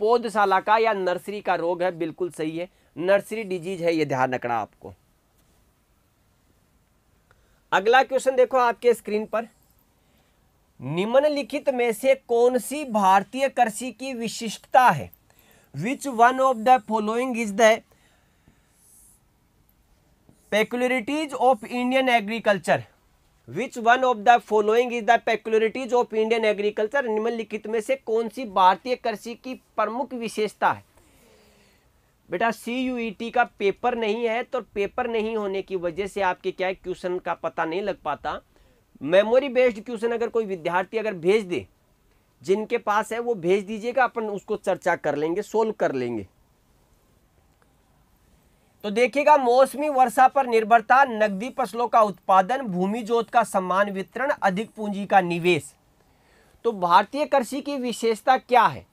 Speaker 1: पौधशाला का या नर्सरी का रोग है, बिल्कुल सही है। नर्सरी डिज़ीज़ है, ये ध्यान रखना आपको। अगला क्वेश्चन देखो आपके स्क्रीन पर। निम्नलिखित में से कौन सी भारतीय कृषि की विशिष्टता है? Which one of the following is the peculiarities of Indian agriculture which one of the following is the peculiarities of Indian agriculture निम्नलिखित में से कौन सी भारतीय कृषि की प्रमुख विशेषता है? बेटा सी यू ई टी का पेपर नहीं है तो पेपर नहीं होने की वजह से आपके क्या है? क्वेश्चन का पता नहीं लग पाता। मेमोरी बेस्ड क्वेश्चन अगर कोई विद्यार्थी अगर भेज दे, जिनके पास है, वो भेज दीजिएगा, अपन उसको चर्चा कर लेंगे सोल्व कर लेंगे। तो देखिएगा, मौसमी वर्षा पर निर्भरता नकदी फ़सलों का उत्पादन, भूमि जोत का समान वितरण, अधिक पूंजी का निवेश। तो भारतीय कृषि की विशेषता क्या है?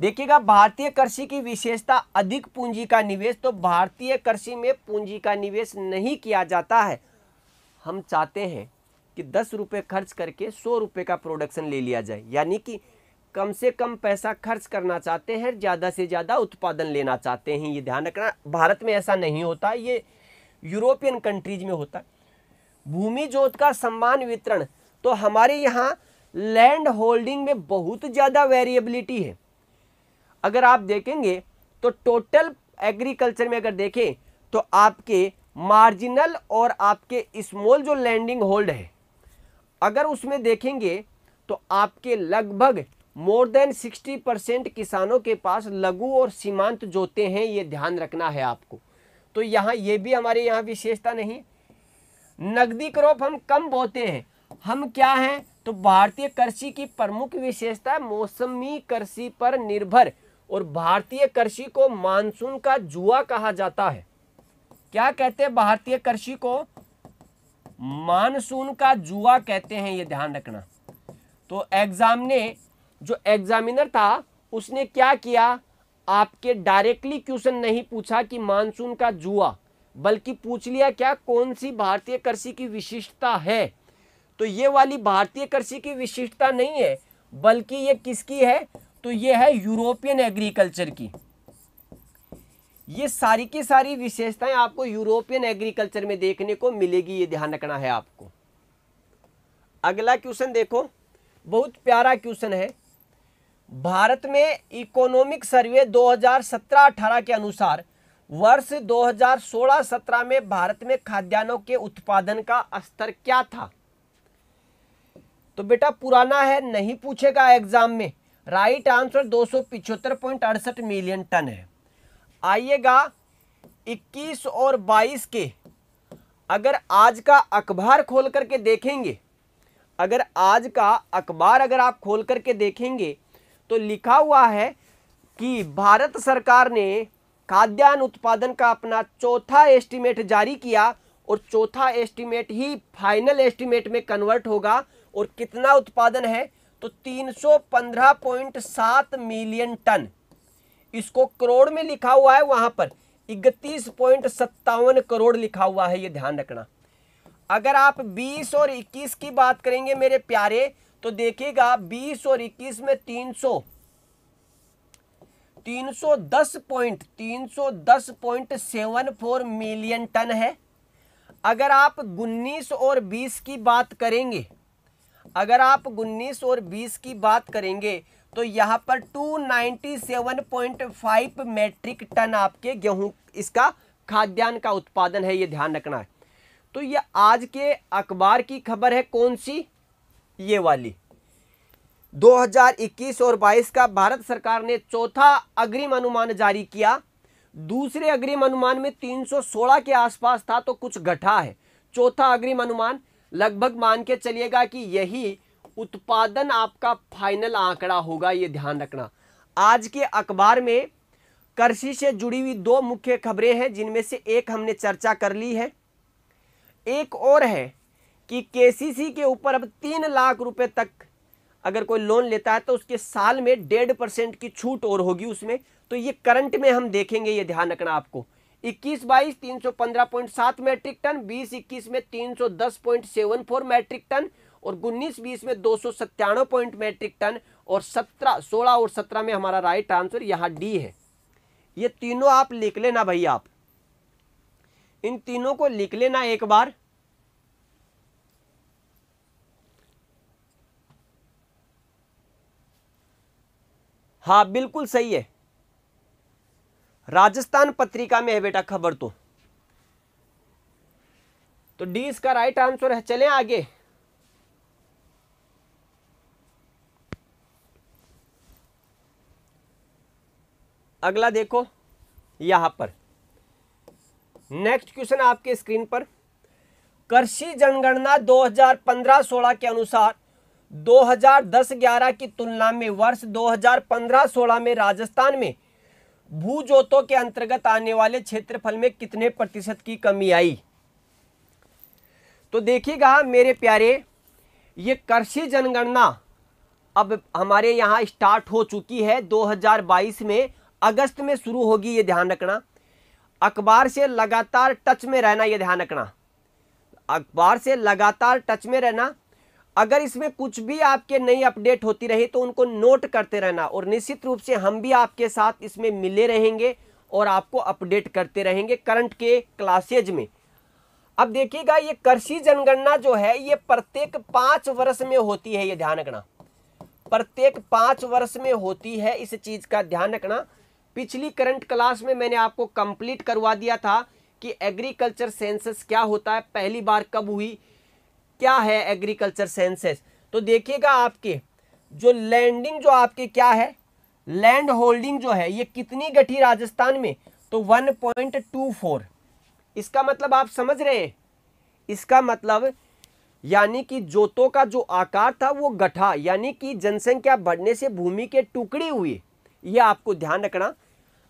Speaker 1: देखिएगा, भारतीय कृषि की विशेषता, अधिक पूंजी का निवेश। तो भारतीय कृषि में पूंजी का निवेश नहीं किया जाता है। हम चाहते हैं कि दस रुपये खर्च करके सौ रुपये का प्रोडक्शन ले लिया जाए। यानी कि कम से कम पैसा खर्च करना चाहते हैं, ज़्यादा से ज़्यादा उत्पादन लेना चाहते हैं। ये ध्यान रखना, भारत में ऐसा नहीं होता, ये यूरोपियन कंट्रीज़ में होता। है भूमि जोत का सम्मान वितरण तो हमारे यहाँ लैंड होल्डिंग में बहुत ज़्यादा वेरिएबिलिटी है। अगर आप देखेंगे तो टोटल एग्रीकल्चर में अगर देखें तो आपके मार्जिनल और आपके स्मॉल जो लैंडिंग होल्ड है, अगर उसमें देखेंगे तो आपके लगभग मोर देन 60 परसेंट किसानों के पास लघु और सीमांत जोते हैं, ये ध्यान रखना है आपको। तो यहाँ ये भी हमारे यहाँ विशेषता नहीं। नकदी क्रॉप हम कम बोते हैं। हम क्या हैं? तो भारतीय कृषि की प्रमुख विशेषता मौसमी कृषि पर निर्भर और भारतीय कृषि को मानसून का जुआ कहा जाता है। क्या कहते हैं भारतीय कृषि को? मानसून का जुआ कहते हैं, ये ध्यान रखना। तो एग्ज़ाम ने जो एग्जामिनर था, उसने क्या किया? आपके डायरेक्टली क्वेश्चन नहीं पूछा कि मानसून का जुआ, बल्कि पूछ लिया क्या कौन सी भारतीय कृषि की विशिष्टता है? तो ये वाली भारतीय कृषि की विशिष्टता नहीं है, बल्कि ये किसकी है? तो ये है यूरोपियन एग्रीकल्चर की। ये सारी की सारी विशेषताएँ आपको यूरोपियन एग्रीकल्चर में देखने को मिलेगी, ये ध्यान रखना है आपको। अगला क्वेश्चन देखो, बहुत प्यारा क्वेश्चन है। भारत में इकोनॉमिक सर्वे 2017-18 के अनुसार, वर्ष 2016-17 में भारत में खाद्यान्नों के उत्पादन का स्तर क्या था? तो बेटा पुराना है, नहीं पूछेगा एग्ज़ाम में। राइट आंसर दो मिलियन टन है। आइएगा 21 और 22 के। अगर आज का अखबार खोल करके देखेंगे, अगर आज का अखबार अगर आप खोल करके देखेंगे तो लिखा हुआ है कि भारत सरकार ने खाद्यान्न उत्पादन का अपना चौथा एस्टीमेट जारी किया और चौथा एस्टीमेट ही फाइनल एस्टीमेट में कन्वर्ट होगा और कितना उत्पादन है? तो 315.7 मिलियन टन इसको करोड़ में लिखा हुआ है, वहाँ पर इकतीस पॉइंट सत्तावन करोड़ लिखा हुआ है, ये ध्यान रखना। अगर आप 20 और 21 की बात करेंगे मेरे प्यारे तो देखिएगा 20 और 21 में 300 310 point 310 point seven four million ton है। अगर आप उन्नीस और 20 की बात करेंगे, अगर आप उन्नीस और 20 की बात करेंगे तो यहाँ पर 297.5 मैट्रिक टन आपके गेहूँ, इसका खाद्यान्न का उत्पादन है, ये ध्यान रखना है। तो ये आज के अखबार की खबर है कौन सी? ये वाली। 2021 और 22 का भारत सरकार ने चौथा अग्रिम अनुमान जारी किया। दूसरे अग्रिम अनुमान में 316 के आसपास था तो कुछ घटा है। चौथा अग्रिम अनुमान लगभग मान के चलिएगा कि यही उत्पादन आपका फाइनल आंकड़ा होगा, ये ध्यान रखना। आज के अखबार में कृषि से जुड़ी हुई दो मुख्य खबरें हैं, जिनमें से एक हमने चर्चा कर ली है। एक और है कि केसीसी के ऊपर अब तीन लाख रुपए तक अगर कोई लोन लेता है तो उसके साल में डेढ़ परसेंट की छूट और होगी उसमें। तो ये करंट में हम देखेंगे, ये ध्यान रखना आपको। इक्कीस बाईस तीन सौ पंद्रह पॉइंट सात मैट्रिक टन, बीस इक्कीस में तीन सौ दस point seven four metric ton और उन्नीस बीस में दो सौ सत्तानवे पॉइंट मैट्रिक टन और सत्रह, सोलह और सत्रह में हमारा राइट आंसर यहाँ डी है। ये तीनों आप लिख लेना भाई आप। इन तीनों को लिख लेना एक बार। हाँ बिल्कुल सही है। राजस्थान पत्रिका में है बेटा खबर तो। तो डी इसका राइट आंसर है, चलें आगे। अगला देखो, यहाँ पर। नेक्स्ट क्वेश्चन आपके स्क्रीन पर। कृषि जनगणना 2015-16 के अनुसार 2010-11 की तुलना में वर्ष 2015-16 में राजस्थान में भू जोतों के अंतर्गत आने वाले क्षेत्रफल में कितने प्रतिशत की कमी आई? तो देखिएगा, मेरे प्यारे, ये कृषि जनगणना अब हमारे यहाँ स्टार्ट हो चुकी है 2022 में। अगस्त में शुरू होगी, ये ध्यान रखना। अखबार से लगातार टच में रहना, ये ध्यान रखना। अखबार से लगातार टच में रहना। अगर इसमें कुछ भी आपके नई अपडेट होती रही तो उनको नोट करते रहना और निश्चित रूप से हम भी आपके साथ इसमें मिले रहेंगे और आपको अपडेट करते रहेंगे करंट के क्लासेज में। अब देखिएगा, ये कृषि जनगणना जो है, ये प्रत्येक पाँच वर्ष में होती है, ये ध्यान रखना। प्रत्येक पाँच वर्ष में होती है इस चीज़ का ध्यान रखना। पिछली करंट क्लास में मैंने आपको कंप्लीट करवा दिया था कि एग्रीकल्चर सेंसस क्या होता है, पहली बार कब हुई क्या है एग्रीकल्चर सेंसेस तो देखिएगा आपके, जो लैंडिंग जो आपके क्या है? लैंड होल्डिंग जो है, ये कितनी गठी राजस्थान में? तो 1.24 इसका मतलब आप समझ रहे हैं? इसका मतलब यानी कि जोतों का जो आकार था, वो गठा, यानी कि जनसंख्या बढ़ने से भूमि के टुकड़ी हुई ये आपको ध्यान रखना।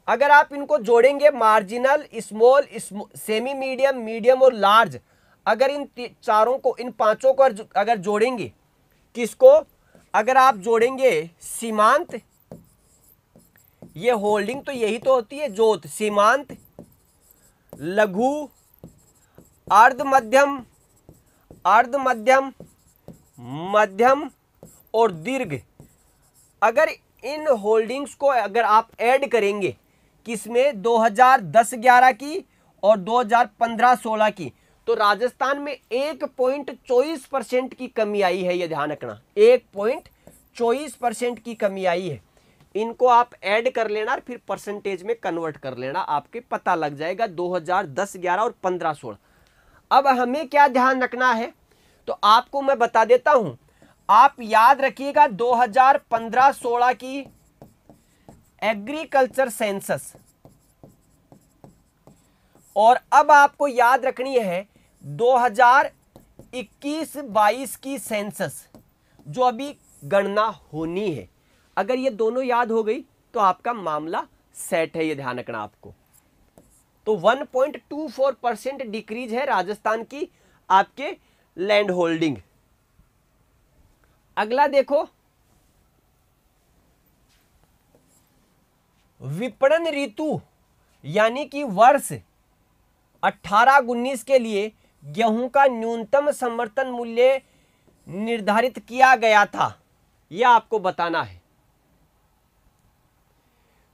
Speaker 1: अगर आप इनको जोड़ेंगे marginal small semi medium medium और लार्ज अगर इन चारों को, इन पाँचों को अगर जोड़ेंगे, किसको? अगर आप जोड़ेंगे सीमांत, ये होल्डिंग तो यही तो होती है, जोत, सीमांत, लघु अर्ध मध्यम अर्ध मध्यम मध्यम और दीर्घ। अगर इन होल्डिंग्स को अगर आप ऐड करेंगे, किसमें? 2010-11 की और 2015-16 की। तो राजस्थान में एक पॉइंट चौबीस परसेंट की कमी आई है, ये ध्यान रखना। एक पॉइंट चौबीस परसेंट की कमी आई है। इनको आप ऐड कर लेना और फिर परसेंटेज में कन्वर्ट कर लेना, आपके पता लग जाएगा 2010 11 और 15 16 अब हमें क्या ध्यान रखना है? तो आपको मैं बता देता हूँ, आप याद रखिएगा 2015-16 की एग्रीकल्चर सेंसस और अब आपको याद रखनी है 2021-22 की सेंसस जो अभी गणना होनी है। अगर ये दोनों याद हो गई तो आपका मामला सेट है ये ध्यान रखना आपको। तो 1.24 परसेंट डिक्रीज है राजस्थान की आपके लैंड होल्डिंग। अगला देखो। विपणन ऋतु यानी कि वर्ष अठारह उन्नीस के लिए गेहूँ का न्यूनतम समर्थन मूल्य निर्धारित किया गया था। यह आपको बताना है।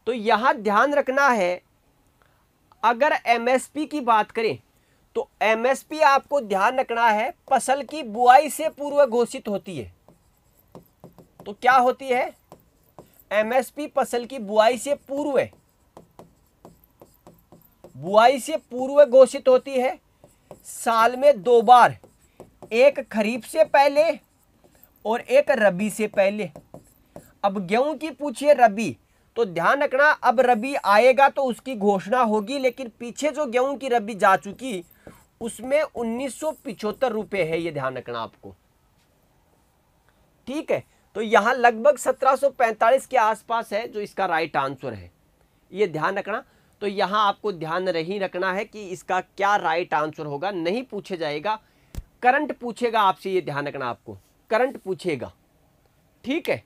Speaker 1: तो यहाँ ध्यान रखना है, अगर एमएसपी की बात करें तो एमएसपी आपको ध्यान रखना है, फ़सल की बुआई से पूर्व घोषित होती है। तो क्या होती है? एमएसपी फ़सल की बुआई से पूर्व, बुआई से पूर्व घोषित होती है। साल में दो बार। एक खरीफ से पहले और एक रबी से पहले। अब गेहूँ की पूछिए रबी तो ध्यान रखना, अब रबी आएगा तो उसकी घोषणा होगी, लेकिन पीछे जो गेहूँ की रबी जा चुकी, उसमें उन्नीस रुपए है, ये ध्यान रखना आपको। ठीक है तो यहाँ लगभग 1745 के आसपास है, जो इसका राइट आंसर है। ये ध्यान रखना तो यहाँ आपको ध्यान नहीं रखना है कि इसका क्या राइट आंसर होगा, नहीं पूछे जाएगा। करंट पूछेगा आपसे, ये ध्यान रखना आपको। करंट पूछेगा। ठीक है?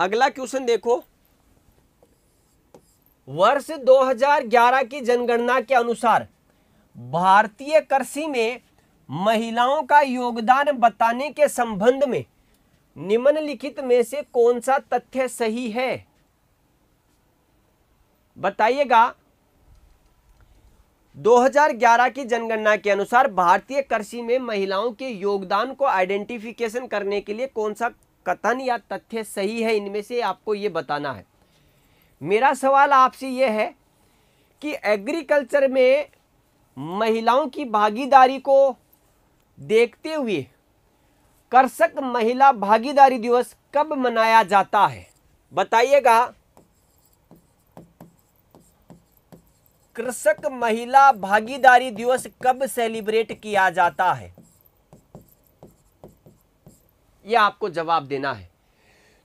Speaker 1: अगला क्वेश्चन देखो। वर्ष 2011 की जनगणना के अनुसार भारतीय कृषि में महिलाओं का योगदान बताने के संबंध में निम्नलिखित में से कौन सा तथ्य सही है? बताइएगा 2011 की जनगणना के अनुसार भारतीय कृषि में महिलाओं के योगदान को आइडेंटिफिकेशन करने के लिए कौन सा कथन या तथ्य सही है, इनमें से आपको ये बताना है। मेरा सवाल आपसे यह है कि एग्रीकल्चर में महिलाओं की भागीदारी को देखते हुए कृषक महिला भागीदारी दिवस कब मनाया जाता है, बताइएगा। कृषक महिला भागीदारी दिवस कब सेलिब्रेट किया जाता है? यह आपको जवाब देना है।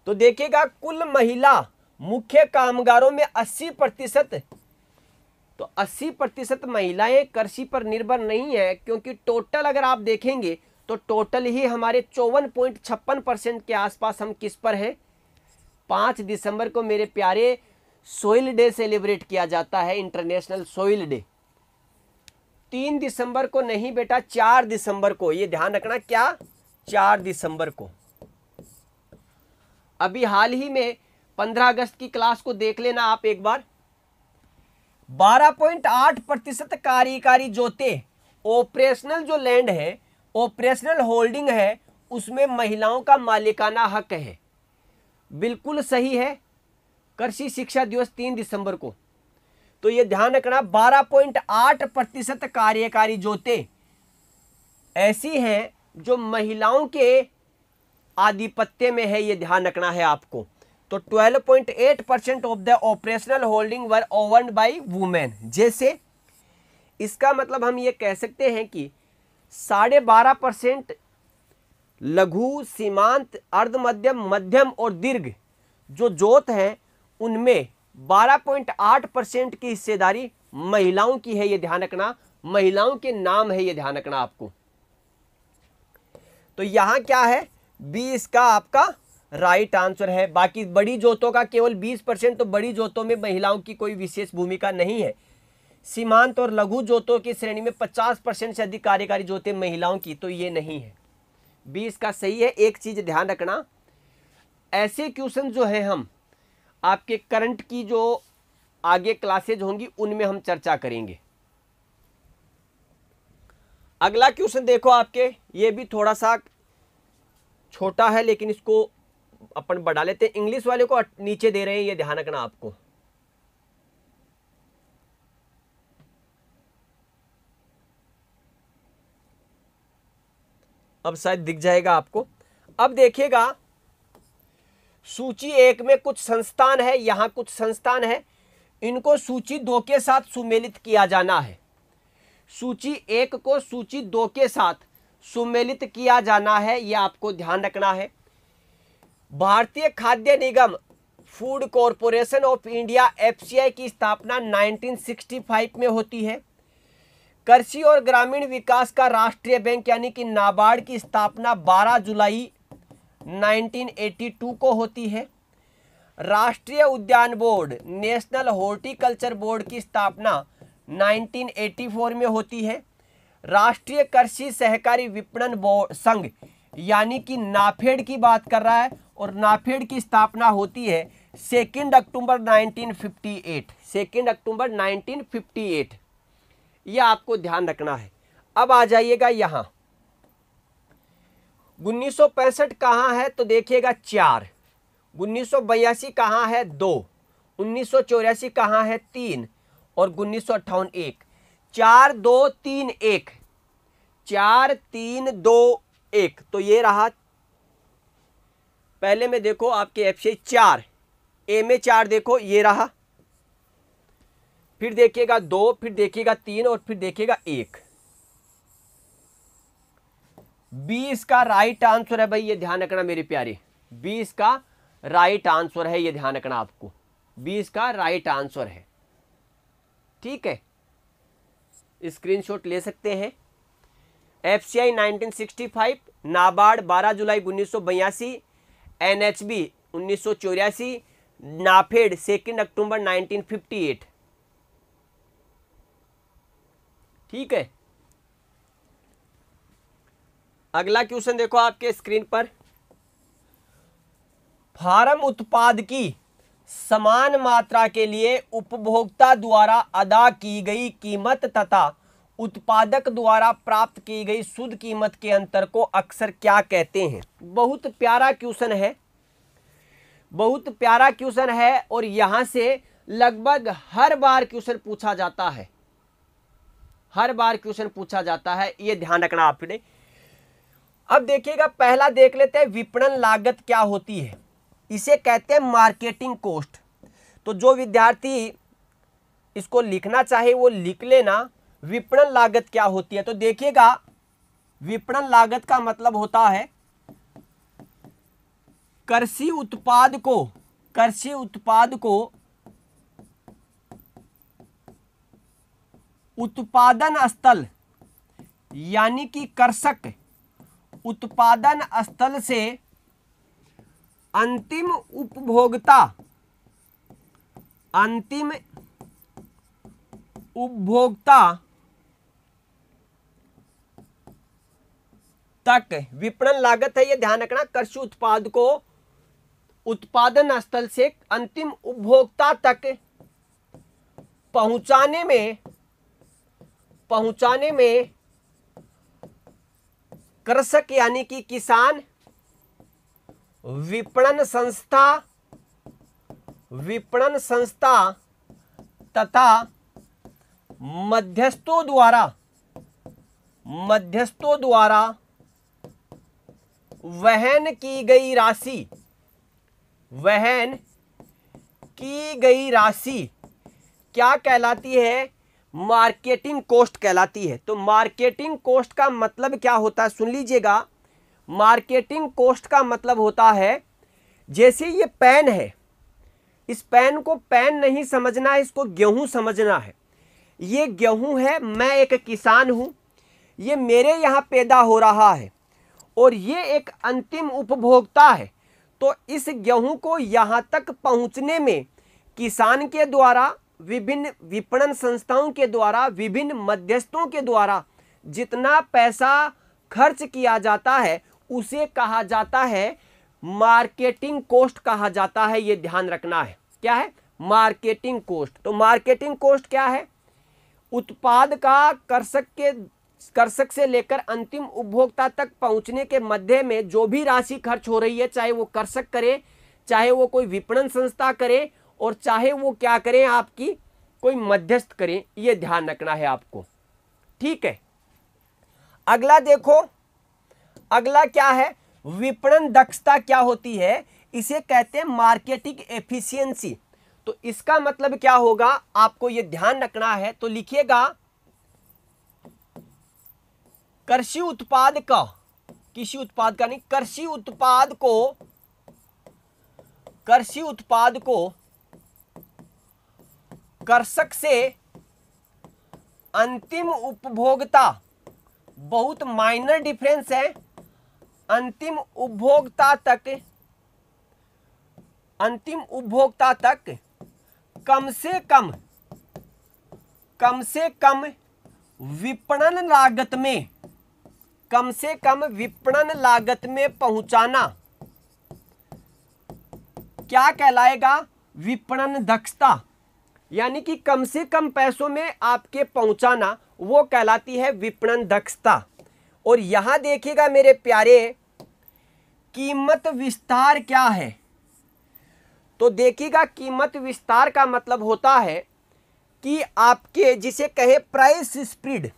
Speaker 1: तो देखिएगा, कुल महिला मुख्य कामगारों में 80 प्रतिशत तो 80 प्रतिशत महिलाएँ कृषि पर निर्भर नहीं है, क्योंकि टोटल अगर आप देखेंगे तो टोटल ही हमारे चौवन पॉइंट छप्पन परसेंट के आसपास हम किस पर हैं? पाँच दिसंबर को मेरे प्यारे सोइल डे सेलिब्रेट किया जाता है, इंटरनेशनल सोइल डे। तीन दिसंबर को नहीं बेटा, चार दिसंबर को। ये ध्यान रखना क्या? चार दिसंबर को। अभी हाल ही में पंद्रह अगस्त की क्लास को देख लेना आप एक बार। 12.8 प्रतिशत कार्यकारी जोते, ऑपरेशनल जो लैंड है, ऑपरेशनल होल्डिंग है, उसमें महिलाओं का मालिकाना हक है। बिल्कुल सही है कृषि शिक्षा दिवस तीन दिसंबर को। तो ये ध्यान रखना 12.8 प्रतिशत कार्यकारी जोते ऐसी हैं जो महिलाओं के आधिपत्य में है, ये ध्यान रखना है आपको। तो 12.8 percent of the operational holding were ओवर्न by women जैसे इसका मतलब हम ये कह सकते हैं कि साढ़े बारह परसेंट लघु, सीमांत, अर्ध, मध्यम मध्यम और दीर्घ जो जोत हैं उनमें 12.8 परसेंट की हिस्सेदारी महिलाओं की है, ये ध्यान रखना। महिलाओं के नाम है, ये ध्यान रखना आपको। तो यहाँ क्या है? बी इसका आपका राइट आंसर है। बाकी बड़ी जोतों का केवल 20 परसेंट तो बड़ी जोतों में महिलाओं की कोई विशेष भूमिका नहीं है। सीमांत और लघु जोतों की श्रेणी में 50 परसेंट से अधिक कार्यकारी जोते महिलाओं की तो ये नहीं है। बी इसका सही है। एक चीज़ ध्यान रखना, ऐसे क्वेश्चन जो है हम आपके करंट की जो आगे क्लासेज होंगी, उनमें हम चर्चा करेंगे। अगला क्वेश्चन देखो आपके, ये भी थोड़ा सा छोटा है, लेकिन इसको अपन बढ़ा लेते हैं। इंग्लिश वाले को नीचे दे रहे हैं, ये ध्यान रखना आपको। अब शायद दिख जाएगा आपको। अब देखिएगा सूची एक में कुछ संस्थान है, यहाँ कुछ संस्थान है। इनको सूची दो के साथ सुमेलित किया जाना है। सूची एक को सूची दो के साथ सुमेलित किया जाना है यह आपको ध्यान रखना है। भारतीय खाद्य निगम food corporation of India FCI की स्थापना 1965 में होती है। कृषि और ग्रामीण विकास का राष्ट्रीय बैंक यानी कि नाबार्ड की स्थापना 12 जुलाई 1982 को होती है। राष्ट्रीय उद्यान बोर्ड, नेशनल हॉर्टिकल्चर बोर्ड की स्थापना 1984 में होती है। राष्ट्रीय कृषि सहकारी विपणन संघ, यानी कि नाफेड की बात कर रहा है और नाफेड की स्थापना होती है सेकेंड अक्टूबर 1958 सेकेंड अक्टूबर 1958 ये आपको ध्यान रखना है। अब आ जाइएगा यहाँ। उन्नीस सौ पैंसठ कहाँ है तो देखिएगा चार। उन्नीस सौ बयासी कहाँ है दो। उन्नीस सौ चौरासी कहाँ है तीन। और उन्नीस सौ अट्ठावन एक। चार दो तीन एक। चार तीन दो एक। तो ये रहा। पहले में देखो आपके एफ़ से चार। ए में चार देखो, ये रहा। फिर देखिएगा दो, फिर देखिएगा तीन और फिर देखिएगा एक। बीस का राइट आंसर है भाई, ये ध्यान रखना मेरे प्यारे। बीस का राइट आंसर है, ये ध्यान रखना आपको। बीस का राइट आंसर है। ठीक है? स्क्रीनशॉट ले सकते हैं। F C I nineteen sixty five NABARD, बारह जुलाई उन्नीस सौ बयासी एन एच बी उन्नीस सौ चौरासी, NAFED second October nineteen fifty eight ठीक है? अगला क्वेश्चन देखो आपके स्क्रीन पर। फार्म उत्पाद की समान मात्रा के लिए उपभोक्ता द्वारा अदा की गई कीमत तथा उत्पादक द्वारा प्राप्त की गई शुद्ध कीमत के अंतर को अक्सर क्या कहते हैं? बहुत प्यारा क्वेश्चन है। बहुत प्यारा क्वेश्चन है और यहाँ से लगभग हर बार क्वेश्चन पूछा जाता है। हर बार क्वेश्चन पूछा जाता है। ये ध्यान रखना आपने। अब देखिएगा, पहला देख लेते हैं विपणन लागत क्या होती है। इसे कहते हैं मार्केटिंग कोस्ट। तो जो विद्यार्थी इसको लिखना चाहे वो लिख लेना, विपणन लागत क्या होती है? तो देखिएगा, विपणन लागत का मतलब होता है कृषि उत्पाद को, कृषि उत्पाद को उत्पादन स्थल, यानी कि कर्षक उत्पादन स्थल से अंतिम उपभोक्ता अंतिम उपभोक्ता तक विपणन लागत है यह ध्यान रखना, कृषि उत्पाद को उत्पादन स्थल से अंतिम उपभोक्ता तक पहुँचाने में पहुँचाने में कृषक यानी कि किसान विपणन संस्था विपणन संस्था तथा मध्यस्थों द्वारा मध्यस्थों द्वारा वहन की गई राशि, वहन की गई राशि क्या कहलाती है? मार्केटिंग कोस्ट कहलाती है। तो मार्केटिंग कोस्ट का मतलब क्या होता है? सुन लीजिएगा। मार्केटिंग कोस्ट का मतलब होता है, जैसे ये पैन है। इस पैन को पेन नहीं समझना है इसको गेहूँ समझना है। ये गेहूँ है, मैं एक किसान हूँ। ये मेरे यहाँ पैदा हो रहा है और ये एक अंतिम उपभोक्ता है। तो इस गेहूँ को यहाँ तक पहुँचने में किसान के द्वारा विभिन्न विपणन संस्थाओं के द्वारा, विभिन्न मध्यस्थों के द्वारा जितना पैसा खर्च किया जाता है, उसे कहा जाता है मार्केटिंग कोस्ट कहा जाता है, ये ध्यान रखना है। क्या है? Marketing cost. तो मार्केटिंग कोस्ट क्या है? उत्पाद का कर्षक के, कर्षक से लेकर अंतिम उपभोक्ता तक पहुँचने के मध्य में जो भी राशि खर्च हो रही है, चाहे वो कर्षक करे, चाहे वो कोई विपणन संस्था करे और चाहे वो क्या करें, आपकी कोई मध्यस्थ करें, ये ध्यान रखना है आपको। ठीक है? अगला देखो, अगला क्या है? विपणन दक्षता क्या होती है? इसे कहते हैं मार्केटिंग एफिशिएंसी। तो इसका मतलब क्या होगा? आपको यह ध्यान रखना है तो लिखिएगा, कृषि उत्पाद का, कृषि उत्पाद का नहीं, कृषि उत्पाद को, कृषि उत्पाद को कर्षक से अंतिम उपभोक्ता। बहुत माइनर डिफरेंस है। अंतिम उपभोक्ता तक, अंतिम उपभोक्ता तक कम से कम कम से कम विपणन लागत में, कम से कम विपणन लागत में पहुंचाना। क्या कहलाएगा? विपणन दक्षता। यानी कि कम से कम पैसों में आपके पहुंचाना, वो कहलाती है विपणन दक्षता। और यहाँ देखिएगा मेरे प्यारे, कीमत विस्तार क्या है? तो देखिएगा, कीमत विस्तार का मतलब होता है कि आपके, जिसे कहे प्राइस स्प्रीड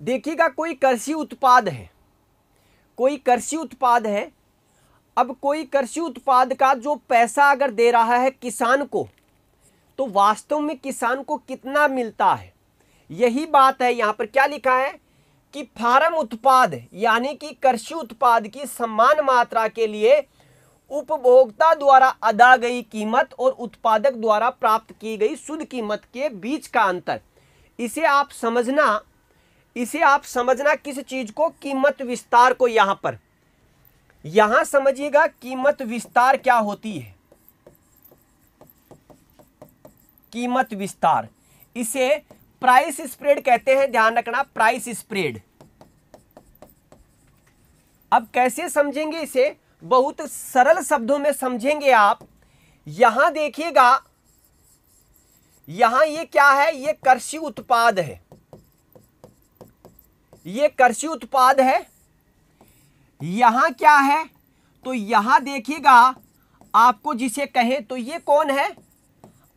Speaker 1: देखिएगा, कोई कृषि उत्पाद है, कोई कृषि उत्पाद है, अब कोई कृषि उत्पाद का जो पैसा अगर दे रहा है किसान को तो वास्तव में किसान को कितना मिलता है? यही बात है, यहाँ पर क्या लिखा है कि फार्म उत्पाद, यानी कि कृषि उत्पाद की समान मात्रा के लिए उपभोक्ता द्वारा अदा गई कीमत और उत्पादक द्वारा प्राप्त की गई शुद्ध कीमत के बीच का अंतर। इसे आप समझना, इसे आप समझना किस चीज़ को? कीमत विस्तार को यहाँ पर। यहाँ समझिएगा, कीमत विस्तार क्या होती है? कीमत विस्तार। इसे प्राइस स्प्रेड कहते हैं, ध्यान रखना प्राइस स्प्रेड अब कैसे समझेंगे इसे? बहुत सरल शब्दों में समझेंगे आप। यहाँ देखिएगा, यहाँ ये क्या है? ये कृषि उत्पाद है। ये कृषि उत्पाद है। यहाँ क्या है? तो यहाँ देखिएगा, आपको जिसे कहें तो ये कौन है?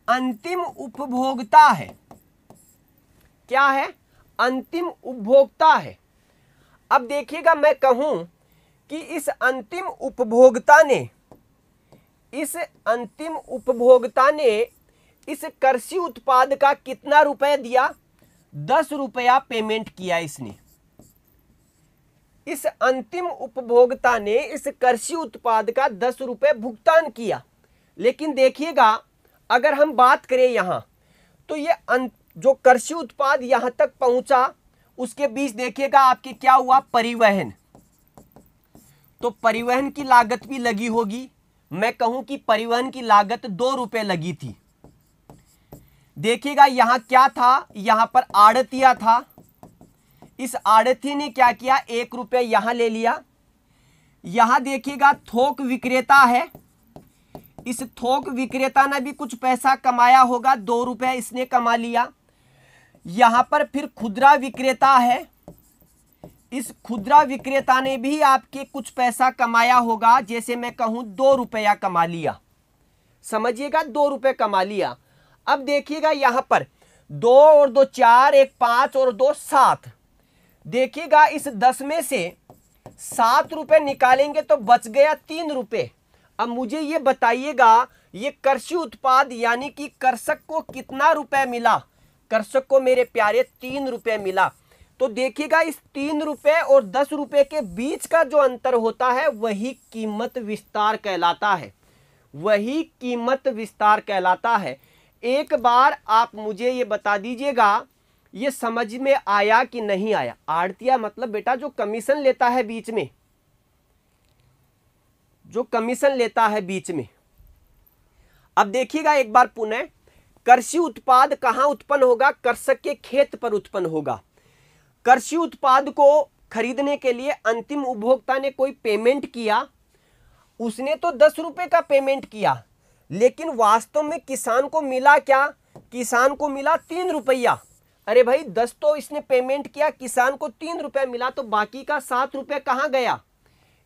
Speaker 1: अंतिम उपभोक्ता है। क्या है? अंतिम उपभोक्ता है। अब देखिएगा मैं कहूँ कि इस अंतिम उपभोक्ता ने, इस अंतिम उपभोक्ता ने इस कृषि उत्पाद का कितना रुपए दिया? दस रुपया पेमेंट किया इसने। इस अंतिम उपभोक्ता ने इस कृषि उत्पाद का दस रुपये भुगतान किया। लेकिन देखिएगा अगर हम बात करें यहाँ तो ये जो कृषि उत्पाद यहाँ तक पहुँचा, उसके बीच देखिएगा आपके क्या हुआ, परिवहन। तो परिवहन की लागत भी लगी होगी। मैं कहूँ कि परिवहन की लागत दो रुपए लगी थी। देखिएगा यहाँ क्या था, यहाँ पर आड़तिया था। इस आड़ती ने क्या किया, एक रुपये यहाँ ले लिया। यहाँ देखिएगा थोक विक्रेता है। इस थोक विक्रेता ने भी कुछ पैसा कमाया होगा, दो रुपए इसने कमा लिया। यहाँ पर फिर खुदरा विक्रेता है। इस खुदरा विक्रेता ने भी आपके कुछ पैसा कमाया होगा, जैसे मैं कहूँ, दो रुपया कमा लिया। समझिएगा, दो रुपए कमा लिया। अब देखिएगा यहाँ पर, दो और दो चार, एक पाँच और दो सात। देखिएगा, इस दस में से सात रुपए निकालेंगे तो बच गया तीन रुपए। अब मुझे ये बताइएगा, ये कृषि उत्पाद यानी कि कृषक को कितना रुपए मिला? कृषक को मेरे प्यारे तीन रुपए मिला। तो देखिएगा, इस तीन रुपए और दस रुपए के बीच का जो अंतर होता है, वही कीमत विस्तार कहलाता है। वही कीमत विस्तार कहलाता है। एक बार आप मुझे ये बता दीजिएगा, ये समझ में आया कि नहीं आया? आड़तिया मतलब बेटा, जो कमीशन लेता है बीच में जो कमीशन लेता है बीच में। अब देखिएगा एक बार पुनः, कृषि उत्पाद कहाँ उत्पन्न होगा? कृषक के खेत पर उत्पन्न होगा। कृषि उत्पाद को खरीदने के लिए अंतिम उपभोक्ता ने कोई पेमेंट किया? उसने तो दस रुपए का पेमेंट किया, लेकिन वास्तव में किसान को मिला क्या? किसान को मिला तीन रुपया। अरे भाई, दस तो इसने पेमेंट किया, किसान को तीन रुपया मिला तो बाकी का सात रुपया कहाँ गया?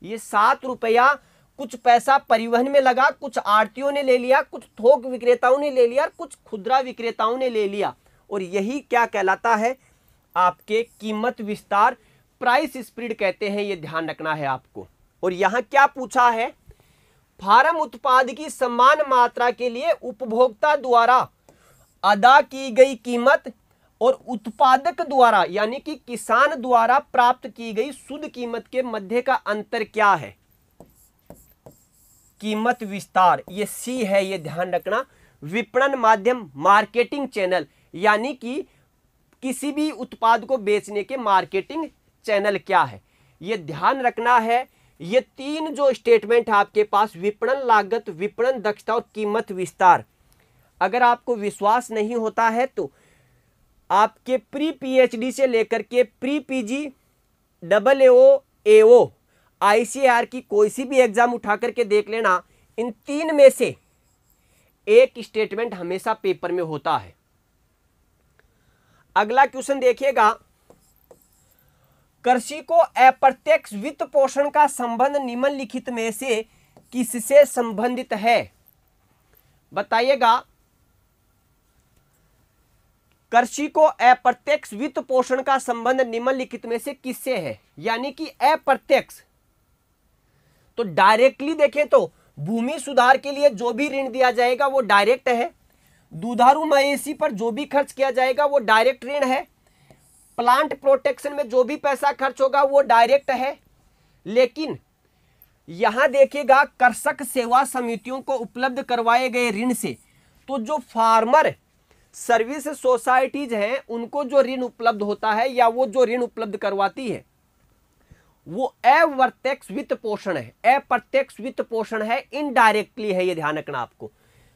Speaker 1: ये सात रुपया कुछ पैसा परिवहन में लगा, कुछ आड़तियों ने ले लिया, कुछ थोक विक्रेताओं ने ले लिया और कुछ खुदरा विक्रेताओं ने ले लिया। और यही क्या कहलाता है? आपके कीमत विस्तार प्राइस स्प्रीड कहते हैं, ये ध्यान रखना है आपको। और यहाँ क्या पूछा है? फार्म उत्पाद की समान मात्रा के लिए उपभोक्ता द्वारा अदा की गई कीमत और उत्पादक द्वारा, यानी कि किसान द्वारा प्राप्त की गई शुद्ध कीमत के मध्य का अंतर क्या है? कीमत विस्तार। ये सी है, ये ध्यान रखना। विपणन माध्यम, मार्केटिंग चैनल, यानी कि किसी भी उत्पाद को बेचने के मार्केटिंग चैनल क्या है? ये ध्यान रखना है, ये तीन जो स्टेटमेंट है आपके पास, विपणन लागत, विपणन दक्षता और कीमत विस्तार। अगर आपको विश्वास नहीं होता है तो आपके प्री पीएचडी से लेकर के pre PG double A O A O ICR की कोई सी भी एग्ज़ाम उठा करके देख लेना, इन तीन में से एक स्टेटमेंट हमेशा पेपर में होता है। अगला क्वेश्चन देखिएगा। कृषि को अप्रत्यक्ष वित्त पोषण का संबंध निम्नलिखित में से किससे संबंधित है? बताइएगा। कृषि को अप्रत्यक्ष वित्त पोषण का संबंध निम्नलिखित में से किससे है? यानी कि अप्रत्यक्ष तो डायरेक्टली देखें तो भूमि सुधार के लिए जो भी ऋण दिया जाएगा वो डायरेक्ट है। दुधारू मवेशी पर जो भी खर्च किया जाएगा वो डायरेक्ट ऋण है। प्लांट प्रोटेक्शन में जो भी पैसा खर्च होगा वो डायरेक्ट है। लेकिन, यहाँ देखिएगा कृषक सेवा समितियों को उपलब्ध करवाए गए ऋण से तो जो फार्मर सर्विस सोसाइटीज हैं, उनको जो ऋण उपलब्ध होता है या वो जो ऋण उपलब्ध करवाती है वो अप्रत्यक्ष वित्त पोषण है। अप्रत्यक्ष वित्त पोषण है इनडायरेक्टली है ये ध्यान रखना आपको।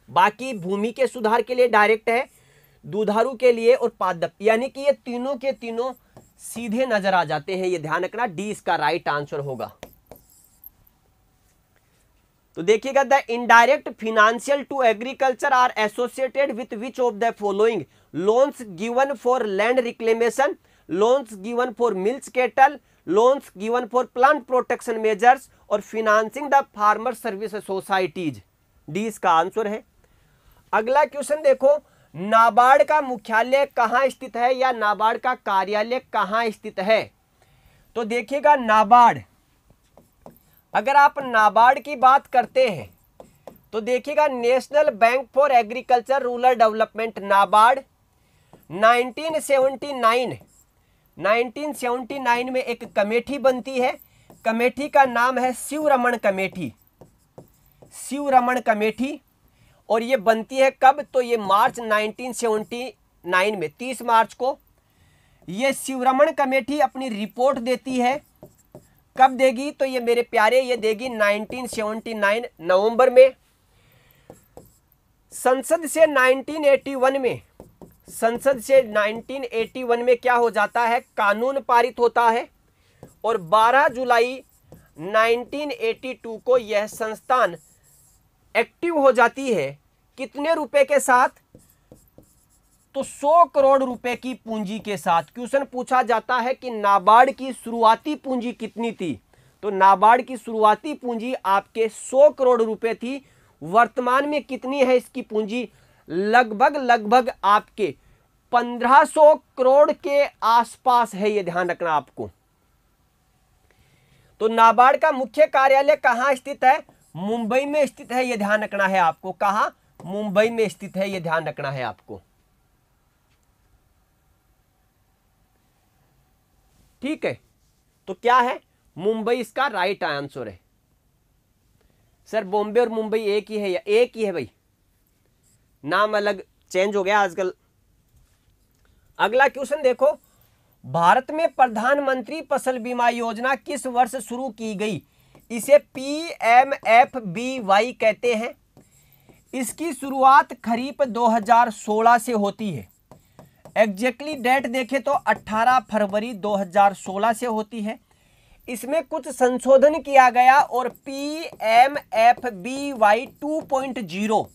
Speaker 1: बाकी भूमि के सुधार के लिए डायरेक्ट है, दुधारू के लिए और पादप। यानी कि ये तीनों के तीनों सीधे नज़र आ जाते हैं, ये ध्यान रखना। डी इसका राइट आंसर होगा। तो देखिएगा, the indirect financial to agriculture are associated with which of the following loans given for land reclamation loans given for mills cattle loans given for plant protection measures और financing the farmer service societies D इसका answer है। अगला question देखो, नाबार्ड का मुख्यालय कहाँ स्थित है या नाबार्ड का कार्यालय कहाँ स्थित है? तो देखिएगा नाबार्ड। अगर आप नाबार्ड की बात करते हैं तो देखिएगा national bank for agriculture rural development NABARD 1979 1979 में एक कमेटी बनती है। कमेटी का नाम है शिव रमन कमेटी। शिव रमन कमेटी। और ये बनती है कब? तो ये मार्च 1979 में 30 मार्च को। ये शिवरमण कमेटी अपनी रिपोर्ट देती है। कब देगी? तो ये मेरे प्यारे, ये देगी 1979 नवंबर में। संसद से 1981 में संसद से 1981 में क्या हो जाता है? कानून पारित होता है। और 12 जुलाई 1982 को यह संस्थान एक्टिव हो जाती है कितने रुपए के साथ? तो 100 करोड़ रुपए की पूंजी के साथ। क्वेश्चन पूछा जाता है कि नाबार्ड की शुरुआती पूंजी कितनी थी? तो नाबार्ड की शुरुआती पूंजी आपके 100 करोड़ रुपए थी। वर्तमान में कितनी है इसकी पूंजी? लगभग लगभग आपके 1500 करोड़ के आसपास है ये ध्यान रखना आपको। तो नाबार्ड का मुख्य कार्यालय कहाँ स्थित है? मुंबई में स्थित है यह ध्यान रखना है आपको। कहा? मुंबई में स्थित है यह ध्यान रखना है आपको। ठीक है तो क्या है? मुंबई इसका राइट आंसर है। सर, बॉम्बे और मुंबई एक ही है या एक ही है भाई? नाम अलग चेंज हो गया आजकल। अगला क्वेश्चन देखो। भारत में प्रधानमंत्री फ़सल बीमा योजना किस वर्ष शुरू की गई? इसे P M F B Y कहते हैं। इसकी शुरुआत खरीफ 2016 से होती है। एग्जैक्टली डेट देखें तो 18 फरवरी 2016 से होती है। इसमें कुछ संशोधन किया गया और P M F B Y two point zero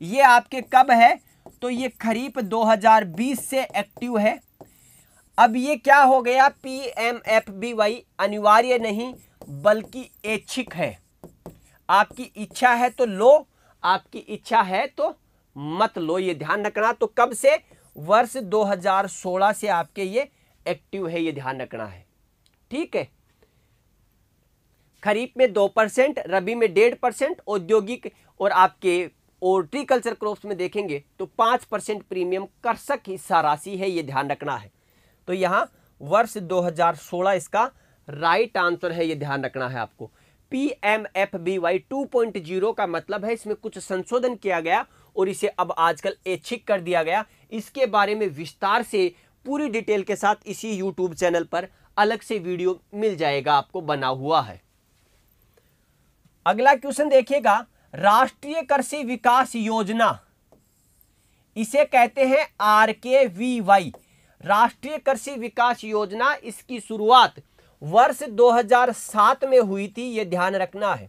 Speaker 1: ये आपके कब है? तो ये खरीफ 2020 से एक्टिव है। अब ये क्या हो गया? P M F B Y अनिवार्य नहीं, बल्कि ऐच्छिक है। आपकी इच्छा है तो लो, आपकी इच्छा है तो मत लो। ये ध्यान रखना तो कब से? वर्ष 2016 से आपके ये एक्टिव है, ये ध्यान रखना है। ठीक है? खरीफ में दो परसेंट, रबी में डेढ़ परसेंट, औद्योगिक और आपके हॉर्टिकल्चर क्रॉप्स में देखेंगे तो पाँच परसेंट प्रीमियम कर्षक हिस्सा राशि है, ये ध्यान रखना है। तो यहाँ वर्ष 2016 इसका राइट आंसर है, ये ध्यान रखना है आपको। P M F B Y two point zero का मतलब है, इसमें कुछ संशोधन किया गया और इसे अब आजकल ऐच्छिक कर दिया गया। इसके बारे में विस्तार से पूरी डिटेल के साथ इसी यूट्यूब चैनल पर अलग से वीडियो मिल जाएगा, आपको बना हुआ है। अगला क्वेश्चन देखिएगा। राष्ट्रीय कृषि विकास योजना। इसे कहते हैं आर के वी वाई। राष्ट्रीय कृषि विकास योजना इसकी शुरुआत वर्ष 2007 में हुई थी यह ध्यान रखना है।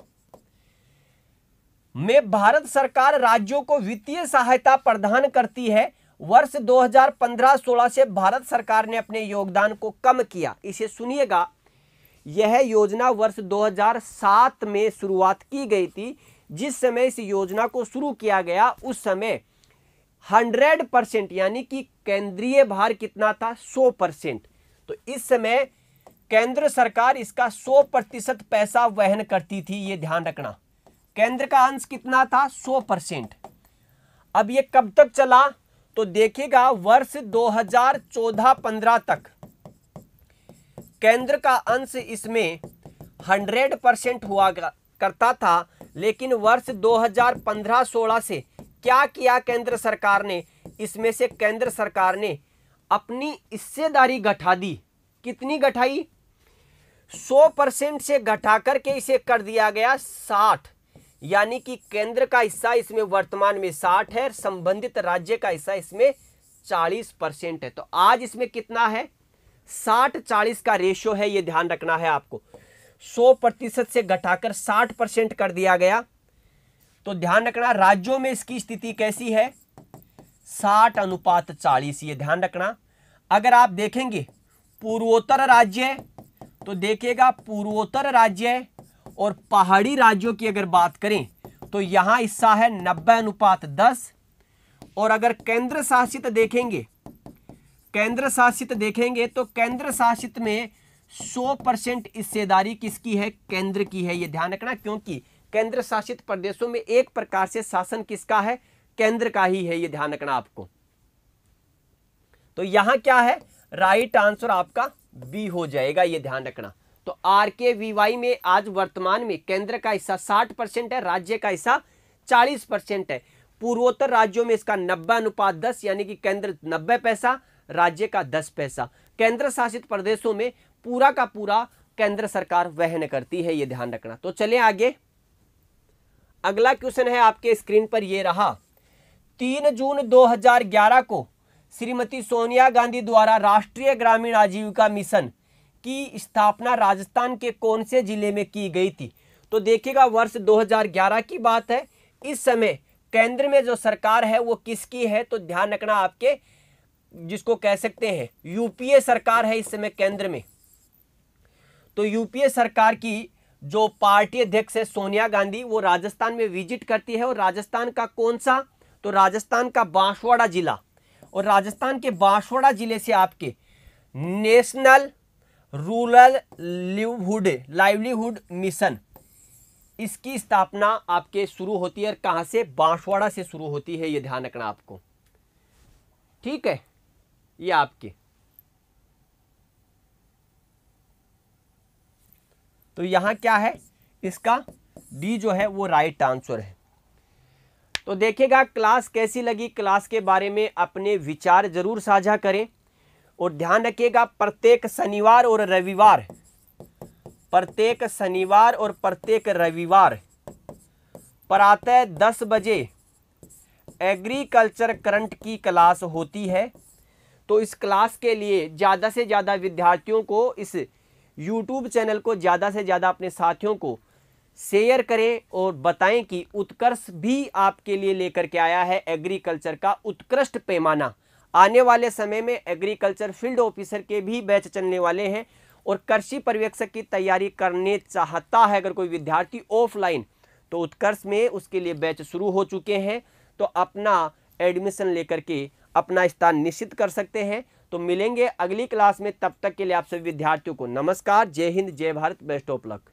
Speaker 1: में भारत सरकार राज्यों को वित्तीय सहायता प्रदान करती है। वर्ष 2015-16 से भारत सरकार ने अपने योगदान को कम किया। इसे सुनिएगा, यह योजना वर्ष 2007 में शुरुआत की गई थी। जिस समय इस योजना को शुरू किया गया, उस समय 100 परसेंट यानी कि केंद्रीय भार कितना था? 100 परसेंट। तो इस समय केंद्र सरकार इसका 100 प्रतिशत पैसा वहन करती थी, ये ध्यान रखना। केंद्र का अंश कितना था? 100 परसेंट। अब ये कब तक चला? तो देखिएगा, वर्ष 2014-15 तक। केंद्र का अंश इसमें 100 परसेंट हुआ करता था। लेकिन वर्ष 2015-16 से क्या किया केंद्र सरकार ने? इसमें से केंद्र सरकार ने अपनी हिस्सेदारी घटा दी। कितनी घटाई? 100 परसेंट से घटा करके इसे कर दिया गया 60 यानी कि केंद्र का हिस्सा इसमें वर्तमान में 60 है, संबंधित राज्य का हिस्सा इसमें 40 परसेंट है। तो आज इसमें कितना है? 60 40 का रेशियो है, ये ध्यान रखना है आपको। 100 प्रतिशत से घटाकर 60 परसेंट कर दिया गया। तो ध्यान रखना, राज्यों में इसकी स्थिति कैसी है? 60 अनुपात 40 ये ध्यान रखना। अगर आप देखेंगे, पूर्वोत्तर राज्य तो देखिएगा, पूर्वोत्तर राज्य और पहाड़ी राज्यों की अगर बात करें तो यहाँ हिस्सा है नब्बे अनुपात दस। और अगर केंद्र शासित देखेंगे, केंद्र शासित देखेंगे तो केंद्र शासित में 100 परसेंट हिस्सेदारी किसकी है? केंद्र की है यह ध्यान रखना, क्योंकि केंद्र शासित प्रदेशों में एक प्रकार से शासन किसका है? केंद्र का ही है यह ध्यान रखना आपको। तो यहाँ क्या है? राइट आंसर आपका बी हो जाएगा यह ध्यान रखना। तो आर के वी वाई में आज वर्तमान में केंद्र का हिस्सा साठ परसेंट है, राज्य का हिस्सा चालीस परसेंट है। पूर्वोत्तर राज्यों में इसका नब्बे अनुपात दस, यानी कि केंद्र नब्बे पैसा, राज्य का दस पैसा। केंद्र शासित प्रदेशों में पूरा का पूरा केंद्र सरकार वहन करती है, ये ध्यान रखना। तो चले आगे। अगला क्वेश्चन है आपके स्क्रीन पर, ये रहा। तीन जून 2011 को श्रीमती सोनिया गांधी द्वारा राष्ट्रीय ग्रामीण आजीविका मिशन की स्थापना राजस्थान के कौन से ज़िले में की गई थी? तो देखिएगा, वर्ष 2011 की बात है। इस समय केंद्र में जो सरकार है, वो किसकी है? तो ध्यान रखना आपके, जिसको कह सकते हैं, यूपीए सरकार है इस समय केंद्र में। तो यूपीए सरकार की जो पार्टी अध्यक्ष है सोनिया गांधी, वो राजस्थान में विज़िट करती है। और राजस्थान का कौन सा? तो राजस्थान का बांसवाड़ा जिला। और राजस्थान के बांसवाड़ा ज़िले से आपके national rural livelihood livelihood mission इसकी स्थापना आपके शुरू होती है और कहाँ से? बांसवाड़ा से शुरू होती है, ये ध्यान रखना आपको। ठीक है? ये आपके। तो यहाँ क्या है? इसका डी जो है वो राइट आंसर है। तो देखिएगा क्लास कैसी लगी? क्लास के बारे में अपने विचार ज़रूर साझा करें और ध्यान रखिएगा, प्रत्येक शनिवार और रविवार, प्रत्येक शनिवार और प्रत्येक रविवार, प्रातः दस बजे एग्रीकल्चर करंट की क्लास होती है। तो इस क्लास के लिए ज़्यादा से ज़्यादा विद्यार्थियों को इस यूट्यूब चैनल को ज़्यादा से ज़्यादा अपने साथियों को शेयर करें और बताएँ कि उत्कर्ष भी आपके लिए लेकर के आया है एग्रीकल्चर का उत्कृष्ट पैमाना। आने वाले समय में एग्रीकल्चर फ़ील्ड ऑफिसर के भी बैच चलने वाले हैं और कृषि पर्यवेक्षक की तैयारी करने चाहता है अगर कोई विद्यार्थी ऑफलाइन तो उत्कर्ष में उसके लिए बैच शुरू हो चुके हैं। तो अपना एडमिशन लेकर के अपना स्थान निश्चित कर सकते हैं। तो मिलेंगे अगली क्लास में, तब तक के लिए आप सभी विद्यार्थियों को नमस्कार। जय हिंद, जय भारत, बेस्ट ऑफ़ लक।